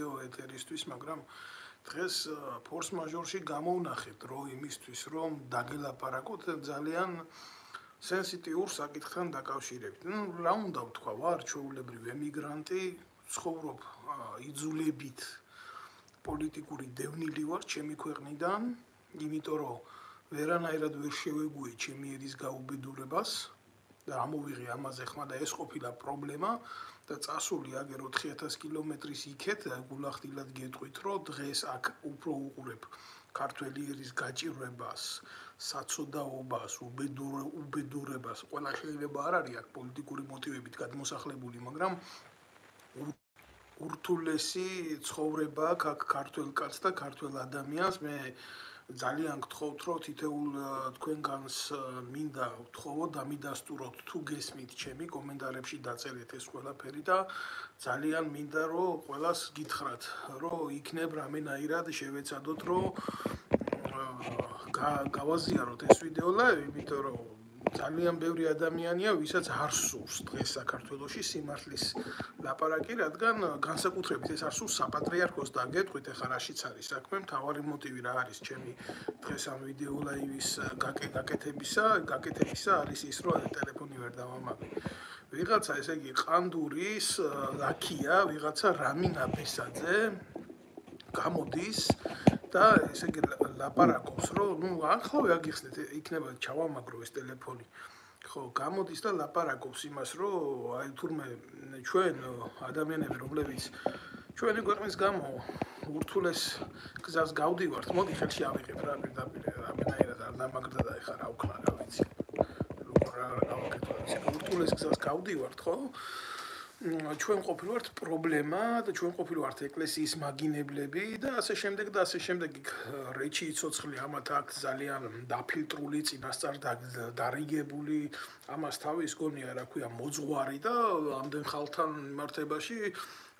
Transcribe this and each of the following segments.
ვიდეო ეთერისთვის, მაგრამ დღეს ფორს მაჟორში გამოვნახეთ რო იმისთვის, რომ დაგელაპარაკოთ ძალიან სენსიტიურ საკითხთან დაკავშირებით. ნუ რა უნდა ვთქვა, ვარ ჩაულებრივ ემიგრანტი, ცხოვრობ იძულებით პოლიტიკური დევნილი ვარ ჩემი ქვეყნიდან, იმიტომ რომ ვერანაირად ვერ შევეგუე ჩემი ერის გაუბედურებას და ამოვიღე ამაზე ხმა და ეს ყოფილა პრობლემა და წასული აგერ 4000 კილომეტრის იქეთ გულახდილად გეტყვით რომ დღეს აქ უფრო უყურებ ქართველი ერის გაჭირვებას საწოდაობას უბედურ უბედურებას. ყველა შეიძლება არ არის აქ პოლიტიკური მოტივებით გადმოსახლებული მაგრამ ურთულესი ცხოვრება აქ ქართველ კაცს და ქართველ ადამიანს მე ძალიან გთხოვთ რომ თითეულ თქვენგანს მინდა ვთხოვო და მიდასტუროთ თუ გესმით ჩემი კომენტარებში დაწერეთ ეს ყველაფერი და ძალიან მინდა რომ ყველას გითხრათ რომ იქნებ რამენაირად შევეცადოთ რომ გავაზიაროთ ეს ვიდეო ლაივი იმიტომ რომ ძალიან ბევრი ადამიანია, ვისაც არ სურს დღეს საქართველოსი სიმართლის ლაპარაკი, რადგან განსაკუთრებით ეს არ სურს საპატრიარქოს და გეტყვით ახლა რაშიც არის საქმე, მთავარი მოტივი რა არის ჩემი დღეს ამ ვიდეო ლაივის გაკეთებისა, გაკეთებისა არის ის, რომ ტელეფონი ვერ დავამაგე. ვიღაცა ესე იგი ყანდურის ლაქია, ვიღაცა რამინა ბესაძე გამოდის და ესე იგი ლაპარაკობს, რომ ნუ ახლა აგიხსნეთ, იქნება ჩავამაგრო ეს ტელეფონი. ხო, გამოდის და ლაპარაკობს იმას, რომ აი თურმე ჩვენ ადამიანები, რომლებიც ჩვენი ქვეყნის გამო ურთულეს გზას გავდივართ, მოდი ხელში ავიღებ რა პირდაპირ რამენაირად არ დამაგრდა და ეხა რა ვქნა, რა ვიცი. როგორ რა გავაკეთო, ურთულეს გზას გავდივართ, ხო? ჩვენ ყოფილვართ პრობლემა და ჩვენ ყოფილვართ ეკლესიის მაგინებლები და ასე შემდეგ და ასე შემდეგ რეჩი იწოცხლი ამათ აქ ძალიან დაფილტრული წინასწარ დარიგებული ამას თავის გონია რა ქვია მოძღვარი და ამდენ ხალთან მიმართებაში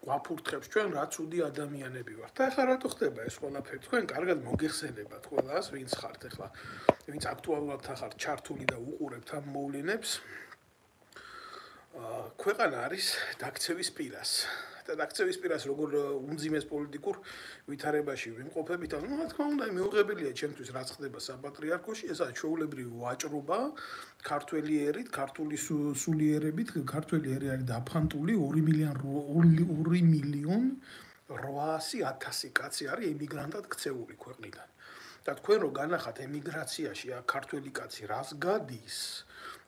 ვაფურთხებს ჩვენ რა ცუდი ადამიანები ვართ. და ახლა რატო ხდება ეს ყველაფერი? თქვენ კარგად მოგეხსენებათ ყველას, ვინც ხართ ახლა, ვინც აქტუალურად ხართ ჩართული და უყურებთ ამ მოვლენებს. ქვეყანა არის დაქცევის პირას. და დაქცევის პირას როგორ უმძიმეს პოლიტიკურ ვითარებაში ვიმყოფებით ანუ რა თქმა უნდა მეუღებელია ჩემთვის რაც ხდება საპატრიარქოში ესაა ჩაულებრივი ვაჭრობა ქართველი ერით ქართული სულიერებით ქართველი ერი არის დაფანტული 2 მილიონ 2 მილიონ 800000 კაცი არის ემიგრანტად ქცეული ქვეყნიდან. და თქვენ რო განახათ ემიგრაციაში ქართველი კაცი რას გადის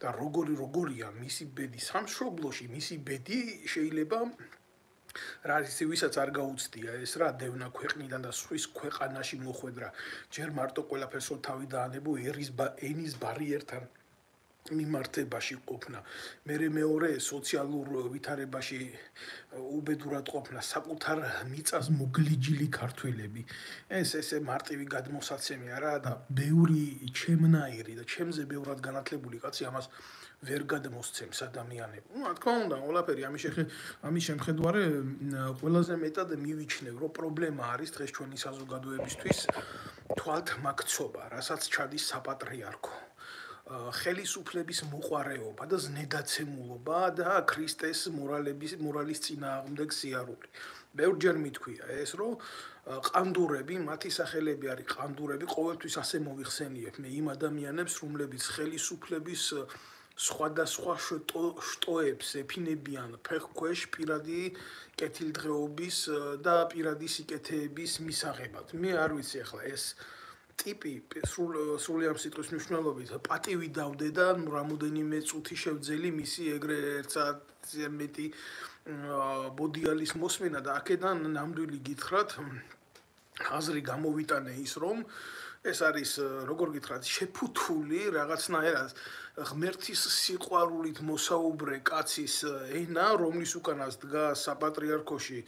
და როგორი როგორია მისი ბედი სამშობლოში, მისი ბედი შეიძლება რა ისე ვისაც არ გაუცდია ეს რა დევნა ქვეყნიდან და სვის ქვეყანაში მოხვედრა. ჯერ მარტო ყველაფერს თავი დაანებო ერის ენის ბარიერთან მიმართებაში ყოფნა. მე მეორე სოციალურ ვითარებაში უბედურად ყოფნა საკუთარ მიწას მოგლიჯილი ქართველები. ეს ესე მარტივი გადმოსაცემი არა და ბევრი ჩემნაირი და ჩემზე ბევრად განათლებული კაცი ამას ვერ გადმოსცემს ადამიანებს. ну, რა თქმა უნდა, ყველაფერი ამის შეხე ამის შემხედვარე ყველაზე მეტად მივიჩნევ, რომ პრობლემა არის დღეს ჩვენი საზოგადოებისთვის თვალთ მაქცობა, რასაც ჩადის საპატრიარქო. ხელისუფლების მოყარეობა და ზნედაცემულობა და ქრისტეს მორალების მორალის წინააღმდეგ სიარული. ბევრჯერ მithქვია ეს, რომ ყანდურები, მათი სახელები არის ყანდურები, ყოველთვის ასე მოიხსენიებ მე იმ ადამიანებს, რომლებიც ხელისუფლების სხვადასხვა შტოებს ეფინებიან ფეხქვეშ პირადი კეთილდღეობის და პირადი სიკეთეების მისაღებად. მე არ ვიცი ახლა ეს ტიპი სრულიად სიტყვის მნიშვნელობით პატივი დავდე და რამოდენიმე წუთი შევძელი მისი ეგრე ერთსა მეტი ბოდიალის მოსმენა და აქედან ნამდვილი გითხრათ აზრი გამოვიტანე ის რომ ეს არის როგორ გითხრათ შეფუთული რაღაცნაირად ღმერთის სიყვარულით მოსაუბრე კაცის ენა რომლის უკანას დგას საპატრიარქოში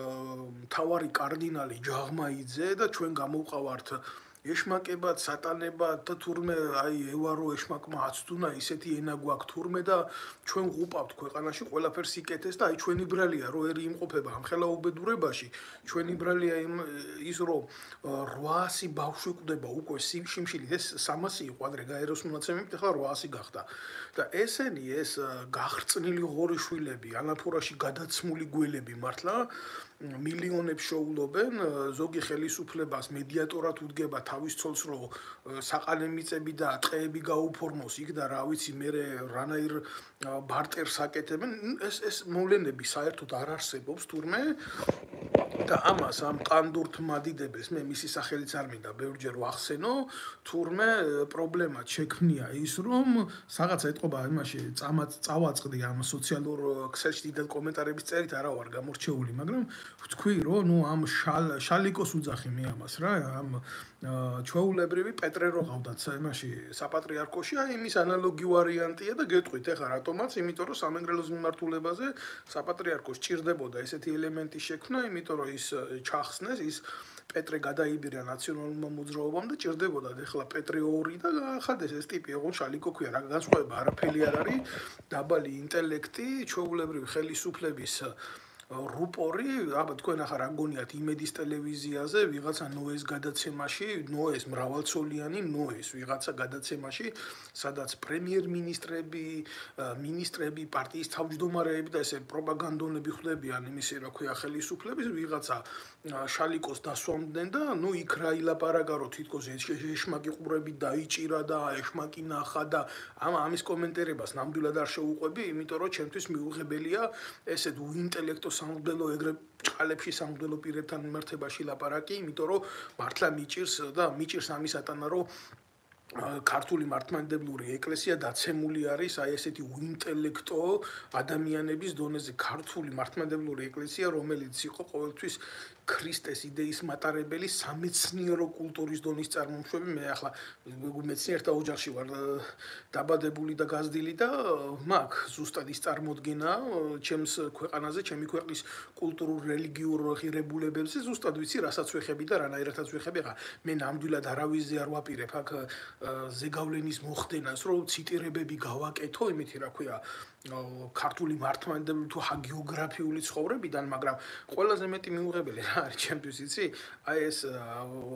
მთავარი კარდინალი ჯაღმაიძე და ჩვენ გამოვყავართ ეშმაკებად, სატანებად და თურმე აი ევარო ეშმაკმა აცდუნა ისეთი ენა გვაქვს თურმე და ჩვენ ღუპავთ ქვეყანაში ყველაფერს იკეთეს და აი ჩვენი ბრალია რო ერი იმყოფება ამ ხელაუბედურებაში ჩვენი ბრალია ის რომ 800 ბავშვი ყდება უკვე სიმშიმშილი ეს 300 იყო ადრე გაეროსმუნაცემით ახლა 800 გახდა და ესენი ეს გახრწნილი ღორი შვილები ანაფორაში გადაცმული გველები მართლა მილიონებს შოულობენ ზოგი ხელისუფლებას მედიატორად უდგება თავის ცოლს რო საყანე მიწები და ტყეები გაუფორმოს იქ და რა ვიცი მე რანაირ ბარტერს აკეთებენ ეს ეს მოვლენები საერთოდ არ არსებობს თურმე და ამას ამ კანდურთ მადიდებელს მე მისი სახელიც არ მინდა ბევრჯერ ვახსენო თურმე პრობლემა შექმნია ის რომ რაღაცა ეთყობა იმაში წამაც წავაწყდი ამ სოციალურ ქსელში დიდად კომენტარების წერით არა ვარ გამორჩეული მაგრამ ვთქვი რომ ნუ ამ შალიკოს უძახი მე ამას რა ამ ჩვეულებრივი პეტრე რო ყავდათ იმაში საპატრიარქოში აი იმის ანალოგი ვარიანტია და გეტყვით ეხლა რატომაც იმიტომ რომ სამეგრელოს მიმართულებაზე საპატრიარქოს ჭირდებოდა ესეთი ელემენტი შექმნა იმიტომ რომ ის ჩახსნეს ის პეტრე გადაიბირა ნაციონალურმა მოძრაობამ და ჭირდებოდა ეხლა პეტრე 2 და ახალდეს ეს ტიპი ოღონ შალიკო ქვია რა განსხვავება არაფერი არ არის. დაბალი ინტელექტი ჩვეულებრივი ხელისუფლების რუპორი, აბა თქვენ ახლა რა გონიათ იმედის ტელევიზიაზე ვიღაცა ნოეს გადაცემაში, ნოეს მრავალცოლიანი ნოეს ვიღაცა გადაცემაში, სადაც პრემიერ-მინისტრები, მინისტრები, პარტიის თავმჯდომარეები და ესე პროპაგანდონები ხვდებიან იმისი რა ქვია ხელისუფლების ვიღაცა შალიკოს დასვამდნენ და ნუ იქ რა ილაპარაკა რომ თითქოს ეშმაკი ყურები დაიჭირა და ეშმაკი ნახა და ამ ამის კომენტირებას ნამდვილად არ შეუყვები, იმიტომ რომ ჩემთვის მიუღებელია ესეთ უინტელექტო სამგდელო ეგრე ჭყალებში სამგდელო პირებთან მიმართებაში ლაპარაკი, იმიტომ რომ მართლა მიჭირს და მიჭირს ამის ატანა რომ ქართული მართლმადიდებლური ეკლესია დაცემული არის აი ესეთი უინტელექტო ადამიანების დონეზე ქართული მართლმადიდებლური ეკლესია რომელიც იყო ყოველთვის ქრისტეს იდეის მატარებელი სამეცნიერო კულტურის დონის წარმომშვები. მე ახლა მეცნიერთა ოჯახში ვარ დაბადებული და გაზრდილი და მაგ ზუსტად ის წარმოდგენა ჩემს ქვეყანაზე ჩემი ქვეყნის კულტურულ რელიგიურ ღირებულებებზე ზუსტად ვიცი რასაც ვეხები და რანაირადაც ვეხები. ახლა მე ნამდვილად არავიზე არ ვაპირებ აქ ზეგავლენის მოხდენას რომ ციტირებები გავაკეთო იმითი რა ქვია ქართული მართლმადიდებელი თუ ჰაგიოგრაფიული ცხოვრებიდან, მაგრამ ყველაზე მეტი მიუღებელი რა არის ჩემთვის, იცი? აი ეს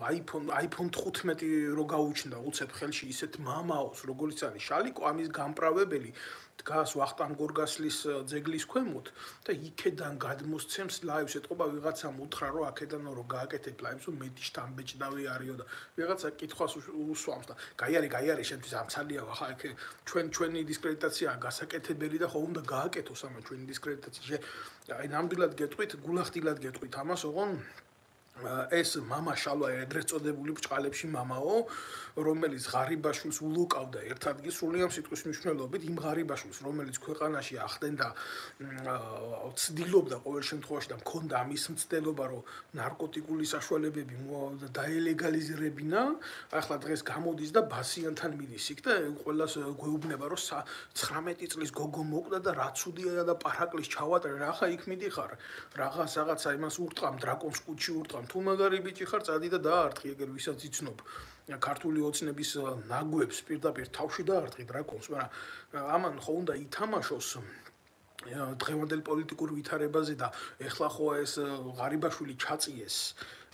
iPhone iPhone 15 რო გაუჩნდა უცებ ხელში ისეთ მამაოს, როგორიც არის შალიკო ამის გამправებელი დგას ვახტანგ გორგასლის ძეგლის ქვემოთ და იქედან გადმოსცემს ლაივს. ეტყობა ვიღაცამ უთხრა რომ აქედან რომ გააკეთებ ლაივს რომ მეტი შთამბეჭდავი არისო და ვიღაცა კითხვას უსვამს და გაიარე გაიარე შენთვის ამცალია ხა იქ ჩვენ ჩვენი დისკრედიტაცია გასაკეთებელი და ხო უნდა გააკეთოს ამა ჩვენი დისკრედიტაცია. აი ნამდვილად გეტყვით გულახდილად გეტყვით ამას ოღონ ეს მამა შალვა ეგრეთ წოდებული ბჭყალებში მამაო რომელიც ღარიბაშვილს ულოკავდა ერთ ადგილს სულიამ სიტყვის მნიშვნელობით იმ ღარიბაშვილს რომელიც ქვეყანაში ახდენდა ცდილობდა ყოველ შემთხვევაში და მქონდა ამის მცდელობა რომ ნარკოტიკული საშუალებები დაელეგალიზირებინა ახლა დღეს გამოდის და ბასიანთან მიდის. იქ და ყველას გვეუბნება რომ 19 წლის გოგო მოკდა და რა ცუდია და პარაკლის ჩავატრე რა ხა იქ მიდიხარ? რაღაც რაღაცა იმას ურტყამ დრაკონს კუჩი ურტყამ თუ მაგარი ბიჭი ხარ წადი და დაარტყი ეგერ ვისაც იცნობ ქართული ოცნების ნაგვებს პირდაპირ თავში დაარტყი დრაკონს მაგრამ ამან ხო უნდა ითამაშოს დღევანდელ პოლიტიკურ ვითარებაზე და ეხლა ხო ეს ღარიბაშვილი ჩაწიეს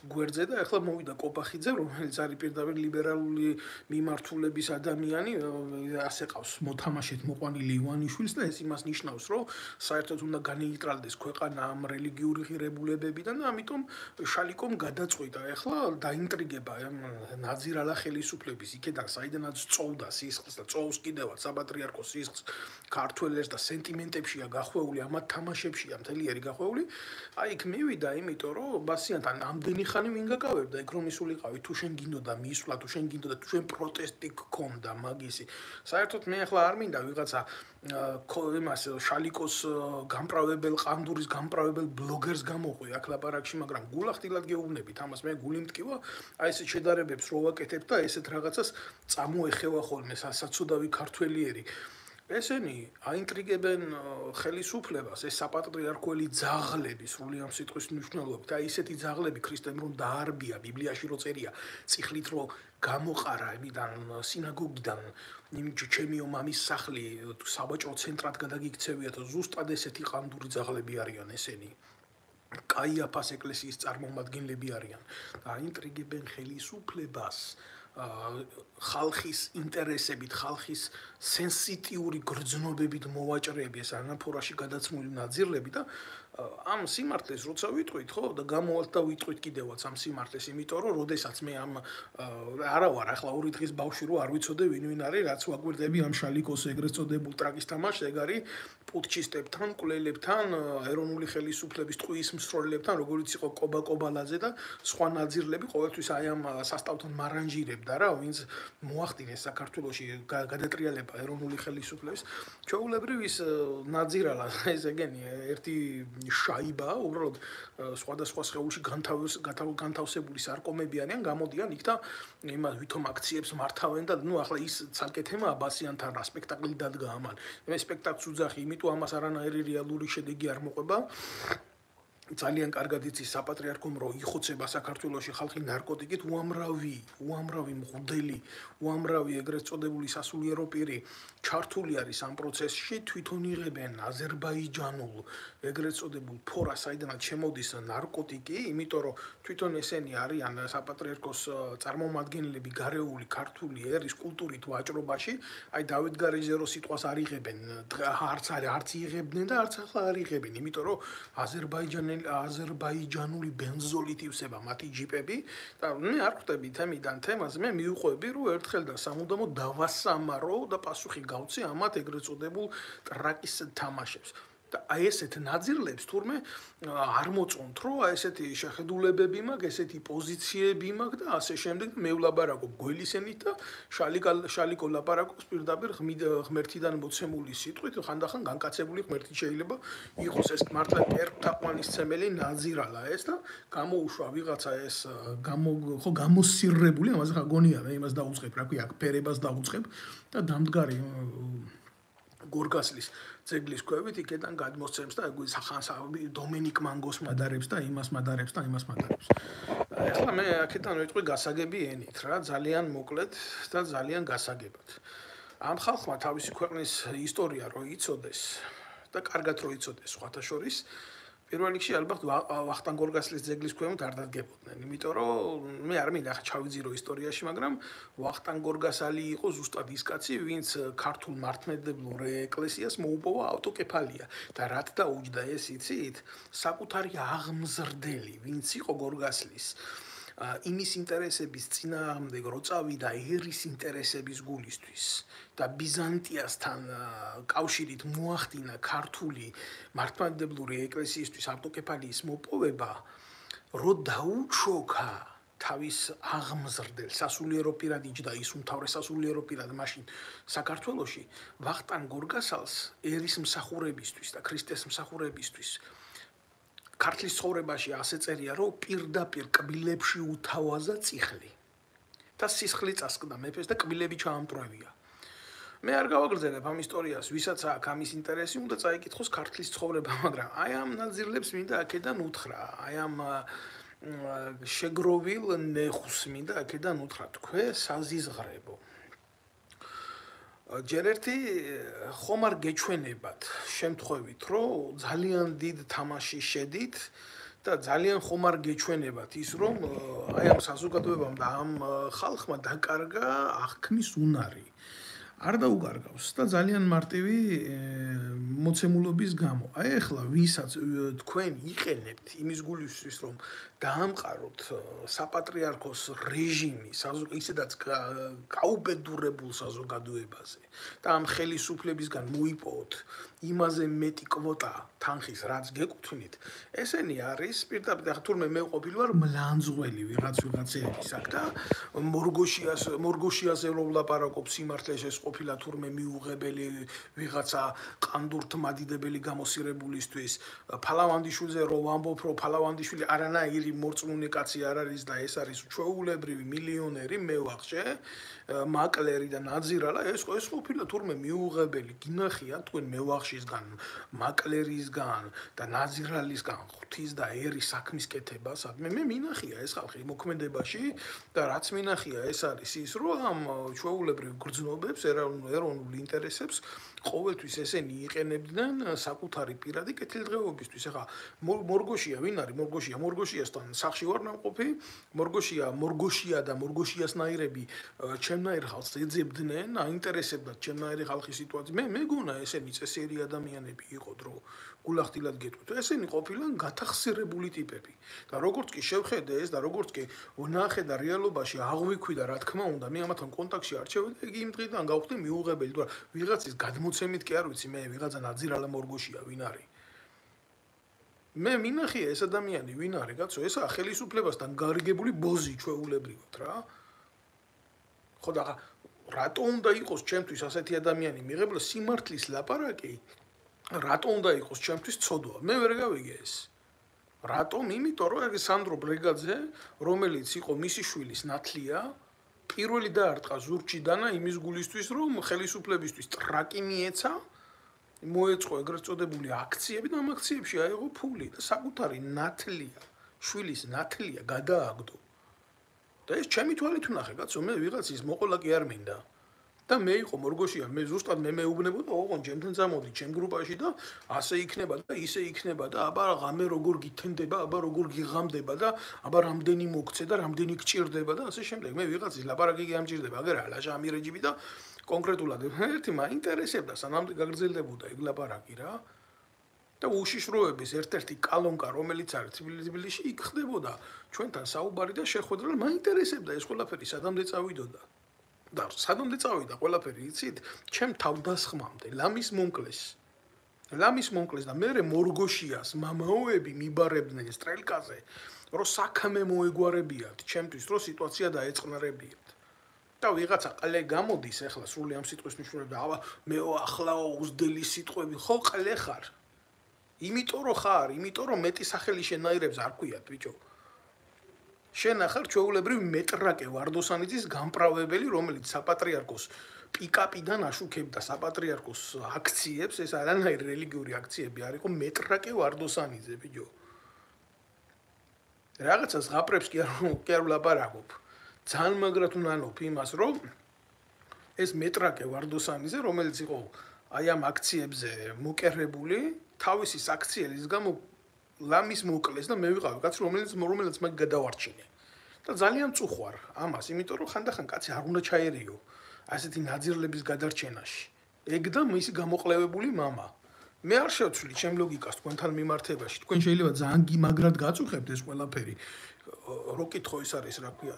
გვერდზე და ახლა მოვიდა კოპახიძე, რომელიც არის პირდაპირ ლიბერალური მიმართულების ადამიანი, ასე ყავს. მოთამაშეთ მოყვანილი ივანიშვილს და ეს იმას ნიშნავს, რომ საერთოდ უნდა განეიტრალდეს ქვეყანა ამ რელიგიური ღირებულებებიდან და ამიტომ შალიკომ გადაწყვიტა. ახლა დაინტრიგება ნაძირალა ხელისუფლების იქედან საიდანაც წოვდა სისხლს და წოვს კიდევაც საპატრიარქოს სისხლს ქართველებს და სენტიმენტებშია გახვეული ამათ თამაშებშია მთელი ერი გახვეული. აი იქ მივიდა იმიტომ რომ ბასიანთან ამდენი ხანი მინ გაკავებდა? ეგ რომ ისულიყავი თუ შენ გინდოდა მიისვლა თუ შენ გინდოდა თუ შენ პროტესტი გქონდა მაგისი. საერთოდ მე ახლა არ მინდა ვიღაცა იმას შალიკოს გამправებელ ყანდურის გამправებელ ბლოგერს გამოყვი აქ ლაპარაკში მაგრამ გულახდილად გეუბნებით. ამას მე გული მტკივა აი ესეთ შედარებებს რო ვაკეთებ და ესეთ რაღაცას წამოეხევა ხოლმე სასაცოდავი ქართველიერი. ესენი აინტრიგებენ ხელისუფლებას ეს საპატრიარქოელი ძაღლები სრული ამ სიტყვის მნიშვნელობით აი ესეთი ძაღლები ქრისტემ რომ დაარბია ბიბლიაში რო წერია ციხლით რო გამოყარა იმიდან სინაგოგიდან იმ ჩემიო მამის სახლი საბაჭო ცენტრად გადაგიქცევიათ ზუსტად ესეთი ყანდური ძაღლები არიან ესენი კაიაფას ეკლესიის წარმომადგენლები არიან. და აინტრიგებენ ხელისუფლებას ხალხის ინტერესებით, ხალხის სენსიტიური გრძნობებით მოვაჭრეები ეს ანაფორაში გადაცმული ნაძირლები და ამ სიმართლეს როცა ვიტყვით, ხო, და გამოვალთ და ვიტყვით კიდევაც ამ სიმართლეს, იმიტომ რომ როდესაც მე ამ არა ვარ ახლა ორი დღის ბავშვი რო არ ვიცოდე ვინ ვინ არის, რაც ვაგვირდები ამ შალიკოს ეგრეთ წოდებულ ტრაკის თამაშს, ეგ არის პუტჩისტებთან, კვლელებთან, ეროვნული ხელისუფლების ტყუის მსროლელებთან, როგორც იყო კობა კობალაძე და სხვა ნაძირლები ყოველთვის აი ამ სასტავთან მარანჟირებდა რა, ვინც მოახდინეს საქართველოსი გადატრიალება ეროვნული ხელისუფლების. ჩაულებრივ ის ნაძირალა ეს ეგენი ერთი შაიბა, უბრალოდ სხვადასხვა შეულში განთავს განთავსებული სარკომები არიან, გამოდიან იქ და იმას ვითომ აქციებს მართავენ და ნუ ახლა ის ცალკე თემაა ბასიანთან რა სპექტაკლი დადგა ამან. მე სპექტაკლს უძახი, იმიტომ ამას არანაირი რეალური შედეგი არ მოყვება. ძალიან კარგად იცის საპატრიარქომ რომ იხოცება საქართველოსი ხალხი ნარკოტიკით უამრავი უამრავი მღვდელი უამრავი ეგრეთ წოდებული სასულიერო პირი ჩართული არის ამ პროცესში თვითონ იღებენ აზერბაიჯანულ ეგრეთ წოდებულ ფორა საიდანაც შემოდის ნარკოტიკი იმიტომ რომ თვითონ ესენი არიან საპატრიარქოს წარმომადგენლები გარეული ქართული ერის კულტურით ვაჭრობაში. აი დავით გარიჟერო სიტყვას არიღებენ არც არც იღებდნენ და არც ახლა არიღებენ იმიტომ რომ აზერბაიჯანი აზერბაიჯანული ბენზოლით ივსება მათი ჯიპები. და მე არ ხვდები თემიდან თემას მე მიუყვები რომ ერთხელ და სამუდამოდ დავასამარო და პასუხი გავცი ამათ ეგრეთ წოდებულ ტრაკის თამაშებს და ესეთ ნაძირლებს თურმე არ მოწონთ რომ აი ესეთი შეხედულებები მაქვს, ესეთი პოზიციები მაქვს და ასე შემდეგ. მე ვლაპარაკო გველისენით და შალიკა შალიკო ლაპარაკობს პირდაპირ ღმერთიდან მოცემული სიტყვით, ხანდახან განკაცებული ღმერთი შეიძლება იყოს ეს მართლა პერტაყვანის ცემელი ნაძირალა ეს და გამოუშვა ვიღაცა ეს ხო გამოსირრებული ამაზე ხა გონია მე იმას დაუწყებ რა ქვია ფერებას დაუწყებ და დამდგარი გორგასლის ძეგლის ქვევით იქიდან გადმოსცემს და ეგ სახანსავი დომენიკ მანგოს მადარებს და იმას მადარებს და იმას მადარებს. ახლა მე აქედან ვიტყვი გასაგები ენით რა, ძალიან მოკლედ და ძალიან გასაგებად. ამ ხალხმა თავისი ქვეყნის ისტორია რო იცოდეს და კარგად რო იცოდეს სხვათა შორის პირველ რიგში ალბათ ვახტანგ გორგასლის ძეგლის ქვემოთ არ დადგებოდნენ, იმიტომ რომ მე არ მინდა ხა ჩავიძირო ისტორიაში, მაგრამ ვახტანგ გორგასალი იყო ზუსტად ის კაცი, ვინც ქართულ მართლმადიდებლურ ეკლესიას მოუპოვა ავტოკეფალია და რად დაუჯდა ეს იცით? საკუთარი აღმზრდელი, ვინც იყო გორგასლის იმის ინტერესების წინააღმდეგ როწავიდა ერის ინტერესების გულისთვის და ბიზანტიასთან კავშირით მოახდინა ქართული მართლმადიდებლური ეკლესიისთვის ავტოკეფალიის მოპოვება რო დაუჩოქა თავის აღმზრდელ სასულიერო პირად იჯდა ის უმთავრეს სასულიერო პირად მაშინ საქართველოში ვახტანგ გორგასალს ერის მსახურებისთვის და ქრისტეს მსახურებისთვის ქართლის ცხოვრებაში ასე წერია, რომ პირდაპირ კბილებში უთავაზა ციხლი. და სისხლი წასკდა მეფეს და კბილები ჩაამტრევია. მე არ გავაგრძელებ ამ ისტორიას, ვისაც აქვს ამის ინტერესი, უნდა წაიკითხოს ქართლის ცხოვრება, მაგრამ აი ამ ნაძირლებს მინდა აქედან უთხრა, აი ამ შეგროვილ ნეხუს მინდა აქედან უთხრა, თქვენ საზიზღრებო. ჯერ ერთი ხომ არ გეჩვენებათ შემთხვევით, რომ ძალიან დიდ თამაში შედით და ძალიან ხომ არ გეჩვენებათ ის, რომ აი ამ საზოგადოებამ და ამ ხალხმა დაკარგა აღქმის უნარი. არ დაუკარგავს და ძალიან მარტივი მოცემულობის გამო. აი ახლა ვისაც თქვენ იყენებთ იმის გულისთვის რომ დაამყაროთ საპატრიარქოს რეჟიმი, ისედაც გაუბედურებულ საზოგადოებაზე და ამ ხელისუფლებისგან მოიპოვოთ იმაზე მეტი კვოტა თანხის, რაც გეკუთვნით, ესენი არის პირდაპირ ახლა თურმე მე ვყოფილი ვარ მლანძღველი ვიღაც ვიღაცების აქ და მორგოშიას მორგოშიას ევლაპარაკობს სიმართლეს ეს ყოფილა თურმე მიუღებელი ვიღაცა ყანდურთ მადიდებელი გამოსირებულისთვის. ფალავანდიშვილზე რო ვამბობ რომ ფალავანდიშვილი არანაირი მორწმუნე კაცი არ არის და ეს არის ჩვეულებრივი მილიონერი მე ვახშე მაკლერი და ნაძირალა ეს ეს ყოფილა თურმე მიუღებელი გინახია თქვენ მე ვახშისგან მაკლერისგან და ნაძირალისგან ღვთის და ერის საქმის კეთება სადმე მე მინახია ეს ხალხი მოქმედებაში და რაც მინახია ეს არის ის რომ ჩვეულებრივ გრძნობებს ეროვნულ ინტერესებს ყოველთვის ესენი იყენებდნენ საკუთარი პირადი კეთილდღეობისთვის. ახლა მორგოშია ვინ არის? მორგოშია, მორგოშიას სულთან სახში ვარ ნამყოფი მორგოშია მორგოშია და მორგოშიასნაირები ჩემნაირ ხალხს ეძებდნენ აინტერესებდათ ჩემნაირი ხალხის სიტუაცია მე მეგონა ესენი წესიერი ადამიანები იყო დრო გულახდილად გეტყვით ესენი ყოფილან გათახსირებული ტიპები და როგორც კი შევხედე ეს და როგორც კი ვნახე და რეალობაში აღვიქვი და რა თქმა უნდა მე ამათთან კონტაქტში არჩევდი და იგი იმ დღიდან გავხდი მიუღებელი თუ ვიღაცის გადმოცემით კი არ ვიცი მე ვიღაცა ნაძირალა მორგოშია ვინ არის? მე მინახია ეს ადამიანი ვინ არის? კაცო ესა ხელისუფლებასთან გარიგებული ბოზი ჩვეულებრივად რა. ხო და რატო უნდა იყოს ჩემთვის ასეთი ადამიანი? მიღებლა სიმართლის ლაპარაკი. რატო უნდა იყოს ჩემთვის ცოდვა? მე ვერ გავიგე ეს. რატომ? იმიტომ რომ ეს სანდრო ბრეგაძე რომელიც იყო მისი შვილის ნათლია პირველი დაარტყა ზურგში დანა იმის გულისთვის რომ ხელისუფლებისთვის ტრაკი მიეცა მოეწყო ეგრეთ წოდებული აქციები და ამ აქციებში აიღო ფული და საკუთარი ნათლია, შვილის ნათლია გადააგდო. და ეს ჩემი თვალით ვნახე, კაცო, მე ვიღაცის მოყოლა კი არ მინდა. და მე იყო მორგოშია, მე ზუსტად მე მეუბნებოდა, ოღონ ჩემთან წამოდი ჩემ გრუპაში და ასე იქნება და ისე იქნება და აბა ღამე როგორ გითენდება, აბა როგორ გიღამდება და აბა რამდენი მოგცე და რამდენი გჭირდება და ასე შემდეგ. მე ვიღაცის ლაპარაკი კი ამჭირდება, აგერა ლაჟა ამირეჯიბი და კონკრეტულად ერთი მაინტერესებდა სანამდე გაგრძელდებოდა ეგ ლაპარაკი რა. და უშიშროების ერთ-ერთი კალონკა რომელიც არის თბილისში იქ ხდებოდა ჩვენთან საუბარი და შეხვედრა მაინტერესებდა ეს ყველაფერი სადამდე წავიდოდა და სადამდე წავიდა ყველაფერი იცით? ჩემ თავდასხმამდე ლამის მონკლეს. ლამის მონკლეს და მე მორგოშიას მამაოები მიბარებდნენ სტრელკაზე რომ საქმე მოეგვარებიათ ჩემთვის რომ სიტუაცია დაეწყნარებიათ. და ვიღაცა ყლე გამოდის ახლა სრული ამ სიტყვის მნიშვნელობა აბა მეო ახლა უძდელი სიტყვები ხო ყლე ხარ? იმიტომ რომ ხარ იმიტომ რომ მეტი სახელი შენაირებს არ ქვიათ ბიჭო შენ ახარ ჩვეულებრივ მეტრაკე ვარდოსანიძის გამправებელი, რომელიც საპატრიარქოს პიკაპიდან აშუქებდა საპატრიარქოს აქციებს, ეს არანაირი რელიგიური აქციები არ იყო, მეტრაკე ვარდოსანიძე ბიჯო. რაღაცას ღაპრებს კი არ კი არ ვლაპარაკობ. ძალიან მაგრად ვნანობ იმას, რომ ეს მეტრაკე ვარდოსანიძე, რომელიც იყო აი ამ აქციებზე მოკერებული, თავისი საქციელის გამო ლამის მოკლეს და მე ვიყავი კაცი, რომელიც რომელიც მაგ გადავარჩინე. და ძალიან წუხვარ ამას, იმიტომ რომ ხანდახან კაცი არ უნდა ჩაერიო ასეთი ნაძირლების გადარჩენაში. ეგდა მისი გამოყლევებული მამა. მე არ შევცვლი ჩემ ლოგიკას თქვენთან მიმართებაში. თქვენ შეიძლება ძალიან გიმაგრად გაწუხებთ ეს ყველაფერი. რო კითხო ის არის რა ქვია?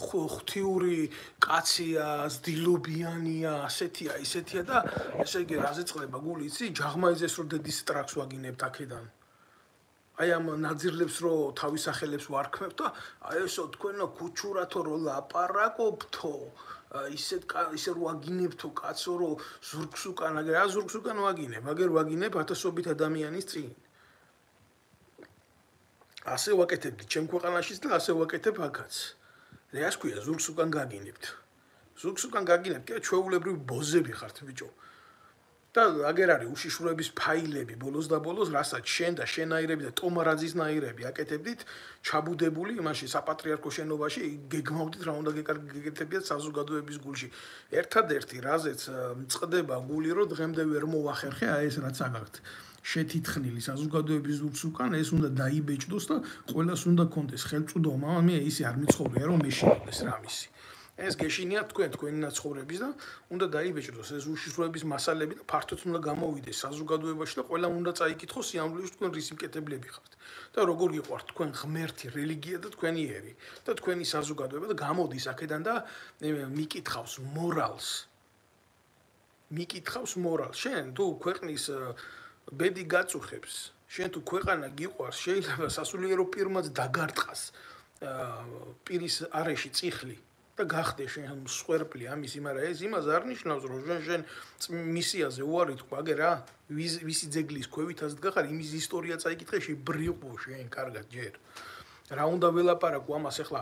ხვთიური კაცია, ზდილობიანია, ასეთია, ისეთია და ესე იგი რაზე წყდება გული, იცი? ჯაღმაიძეს რო დედის ტრაქს ვაგინებთ აქედან. აი ამ ნაძირლებს რო თავის სახელებს ვარქმევთ და აი ესო თქვენო ქუჩურათო რო ლაპარაკობთო ისეთ ისე რო ვაგინებთო კაცო რო ზურგს უკან აგერ ა ზურგს უკან ვაგინებ, აგერ ვაგინებ ათასობით ადამიანის წინ. ასე ვაკეთებდი ჩემ ქვეყანაშიც და ასე ვაკეთებ აქაც. რეას ქვია ზურგს უკან გაგინებთ ზურგს უკან გაგინებთ კი ჩვეულებრივ ბოზები ხართ ბიჭო და აგერ არის უშიშროების ფაილები ბოლოს და ბოლოს რასაც შენ და შენაირები და ტომარაძის ნაირები აკეთებდით ჩაბუდებული იმაში საპატრიარქო შენობაში გეგმავდით რა უნდა გეკეთებიათ საზოგადოების გულში. ერთადერთი რაზეც მწყდება გული რომ დღემდე ვერ მოახერხე აი ეს რაც აგაქვთ შეთითხნილი საზოგადოების ზურგს უკან ეს უნდა დაიბეჭდოს და ყოველას უნდა კონდეს ხელწუდომა მე ისე არ მიცხოვრია რომ მეშინდეს რამისი ეს გეშინია თქვენ თქვენი ნაცხოვრების და უნდა დაიბეჭდოს ეს უშიშროების მასალები და ფართოდ უნდა გამოვიდეს საზოგადოებაში და ყველა უნდა წაიკითხოს სიამოვნებაში თქვენ რის მკეთებლები ხართ. და როგორ გიყვართ თქვენ ღმერთი რელიგია და თქვენი ერი და თქვენი საზოგადოება და გამოდის აქედან და მიკითხავს მორალს. მიკითხავს მორალს. შენ თუ ქვეყნის ბედი გაწუხებს შენ თუ ქვეყანა გიყვარს შეიძლება სასულიერო პირმაც დაგარტყას პირის არეში წიხლი და გახდე შენ მსხვერპლი ამის იმარა ეს იმას არ ნიშნავს რომ შენ შენ მისიაზე უარი თქვა აგე რა? ვისი ძეგლის ქვევითაც დგახარ იმის ისტორია წაიკითხე შებრიყო შენ კარგად ჯერ. რა უნდა ველაპარაკო ამას? ახლა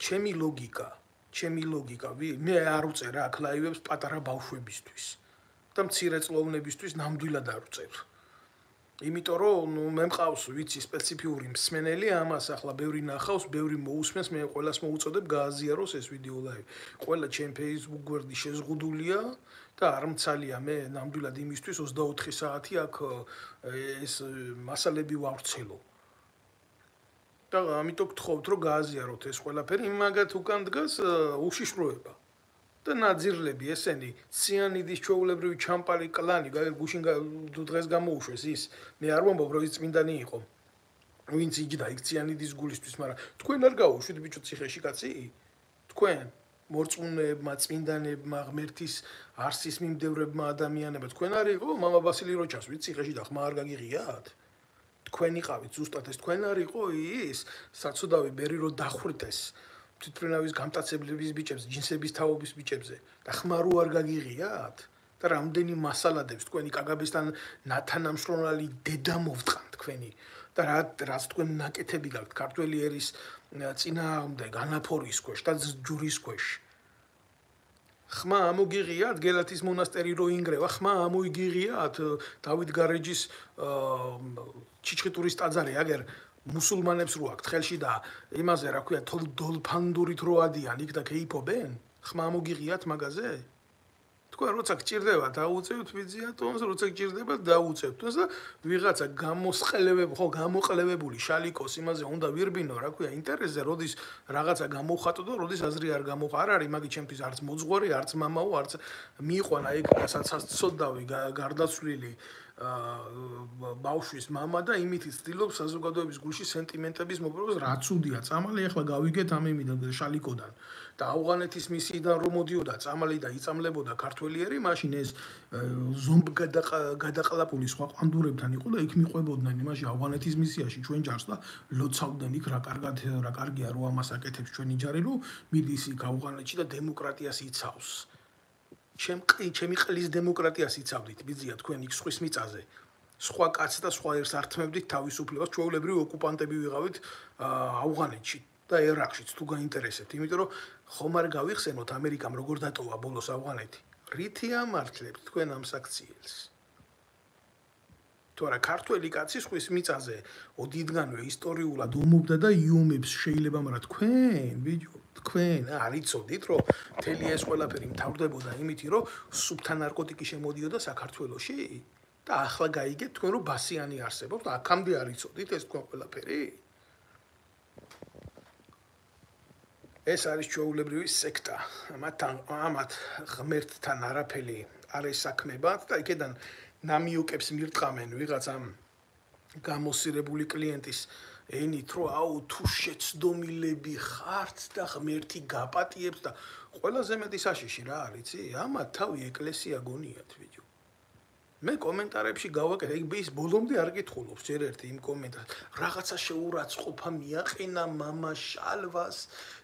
ჩემი ლოგიკა ჩემი ლოგიკა მე არ უწერ აქ ლაივებს პატარა ბავშვებისთვის და მცირე წლოვნებისთვის ნამდვილად არ უწევ. იმიტომ რომ ნუ მე მყავს ვიცი სპეციფიური მსმენელი ამას ახლა ბევრი ნახავს, ბევრი მოусმენს, მე ყოველას მოუწოდებ გააზიაროს ეს ვიდეო ლაივი. ყველა ჩემ Facebook გვერდი შეზღუდულია და არ მცალია მე ნამდვილად იმისთვის 24 საათი აქ ეს მასალები ვავრცელო. და ამიტომ გთხოვთ რომ გააზიაროთ ეს ყველაფერი იმაგათ უკან დგას უშიშროება და ნაძირლები, ესენი ციანიდის ჩვეულებრივი ჩამპალი კლანი, გუშინ დღეს გამოუშვეს ის. მე არ ვამბობ, რომ ის წმინდანი იყო. ვინც იჯდა იქ ციანიდის გულისთვის, მაგრამ თქვენ არ გაუშვით ბიჭო ციხეში კაცი? თქვენ მორწმუნეებმა, წმინდანებმა, ღმერთის არსის მიმდევრებმა ადამიანებმა თქვენ არ იყო მამა ბასილი როჩას ვინც ციხეში და ხმა არ გაგიღიათ? თქვენ იყავით, ზუსტად ეს თქვენ არ იყო ის, საცოდავი ბერი რო დახვრიტეს. თვითფრინავის გამტაცებლების ბიჭებს, ჯინსების თაობის ბიჭებზე. და ხმარო არ გაგიღიათ? და რამდენი მასალადებს თქვენი კაგაბესთან ნათანამშრომლალი დედა მოვტყან თქვენი. და რა რაც თქვენ ნაკეთები გაქვთ. ქართველი ერის წინააღმდეგ განაფორის ქვეშ და ჯურის ქვეშ. ხმა ამოგიღიათ გელათის მონასტერი რო ინგრევა? ხმა ამოიგიღიათ დავით გარეჯის ჩიჩხიტურის ტაძარი? აგერ მუსულმანებს რო აქვთ ხელში და იმაზე რა ქვია დოლფანდურით რო ადიან იქ და კეიფობენ ხმა მოგიღიათ მაგაზე თქვენ როცა გჭირდება დაუწევთ ვიზიატონს, როცა გჭირდება დაუწევთ. თუნდაც და ვიღაცა გამოსყლევებ, ხო, გამოყლევებული შალიკოს იმაზე უნდა ვირბინო, რა ქვია, ინტერესზე, როდის რაღაცა გამოხატო და როდის აზრი არ გამოხ არ არის მაგი ჩემთვის არც მოძღვარი, არც მამაო, არც მიიყვანა ეგ რასაც ცოდავი გარდაცვლილი ბავშვის мама და იმით ცდილობს საზოგადოების გულში სენტიმენტების მოპოვებას რაც უდია წამალი ახლა გავიგეთ ამ იმიდან შალიკოდან და ავღანეთის მისიდან რომ მოდიოდა წამალი და იწამლებოდა ქართველიერი მაშინ ეს ზომბ გადაყლაპული სხვა ყანდურებთან იყო და იქ მიყვებოდნენ იმაში ავღანეთის მისიაში ჩვენ ჯარს და ლოცავდნენ იქ რა კარგად რა კარგია რო ამას აკეთებს ჩვენი ჯარი რომ მიდის იქ ავღანეთში და დემოკრატიას იცავს ჩემი ჩემი ყლის დემოკრატიას იცავდით? ბიზია თქვენ იქ სხვის მიწაზე. სხვა კაცს და სხვა ერს ართმევდით თავისუფლებას ჩვეულებრივი ოკუპანტები ვიღავით ავღანეთში და ერაყშიც თუ გაინტერესებთ. იმიტომ რომ ხომ არ გავიხსენოთ ამერიკამ როგორ დატოვა ბოლოს ავღანეთი? რითი ამართლებთ თქვენ ამ საქციელს? თუ არა ქართველი კაცი სხვის მიწაზე ოდიდგანვე ისტორიულად უმობდა და იუმებს შეიძლება მაგრამ თქვენ ბიჭო თქვენ არიწოდით რომ მთელი ეს ყველაფერი მთავრდებოდა იმითი რომ სუფთა ნარკოტიკი შემოდიოდა საქართველოში და ახლა გაიგეთ თქვენ რომ ბასიანი არსებობს. და აქამდე არიწოდით ეს თქვენ ყველაფერი? ეს არის ჩაულებრივი სექტა. ამათ ამათ ღმერთთან არაფერი არის საქმება და იქედან ნამიუკებს მირტყამენ ვიღაცა გამოსირებული კლიენტის ენით რომ აუ თუ შეცდომილები ხართ და ღმერთი გაპატიებს და ყველაზე მეტი საშიში რა არის იცი? ამათ თავი ეკლესია გონიათ ბიჭო. მე კომენტარებში გავაკეთე, ის ბოლომდე არ გითხულობს ჯერ ერთი იმ კომენტარს. რაღაცა შეურაცხყოფა მიაყენა მამა შალვას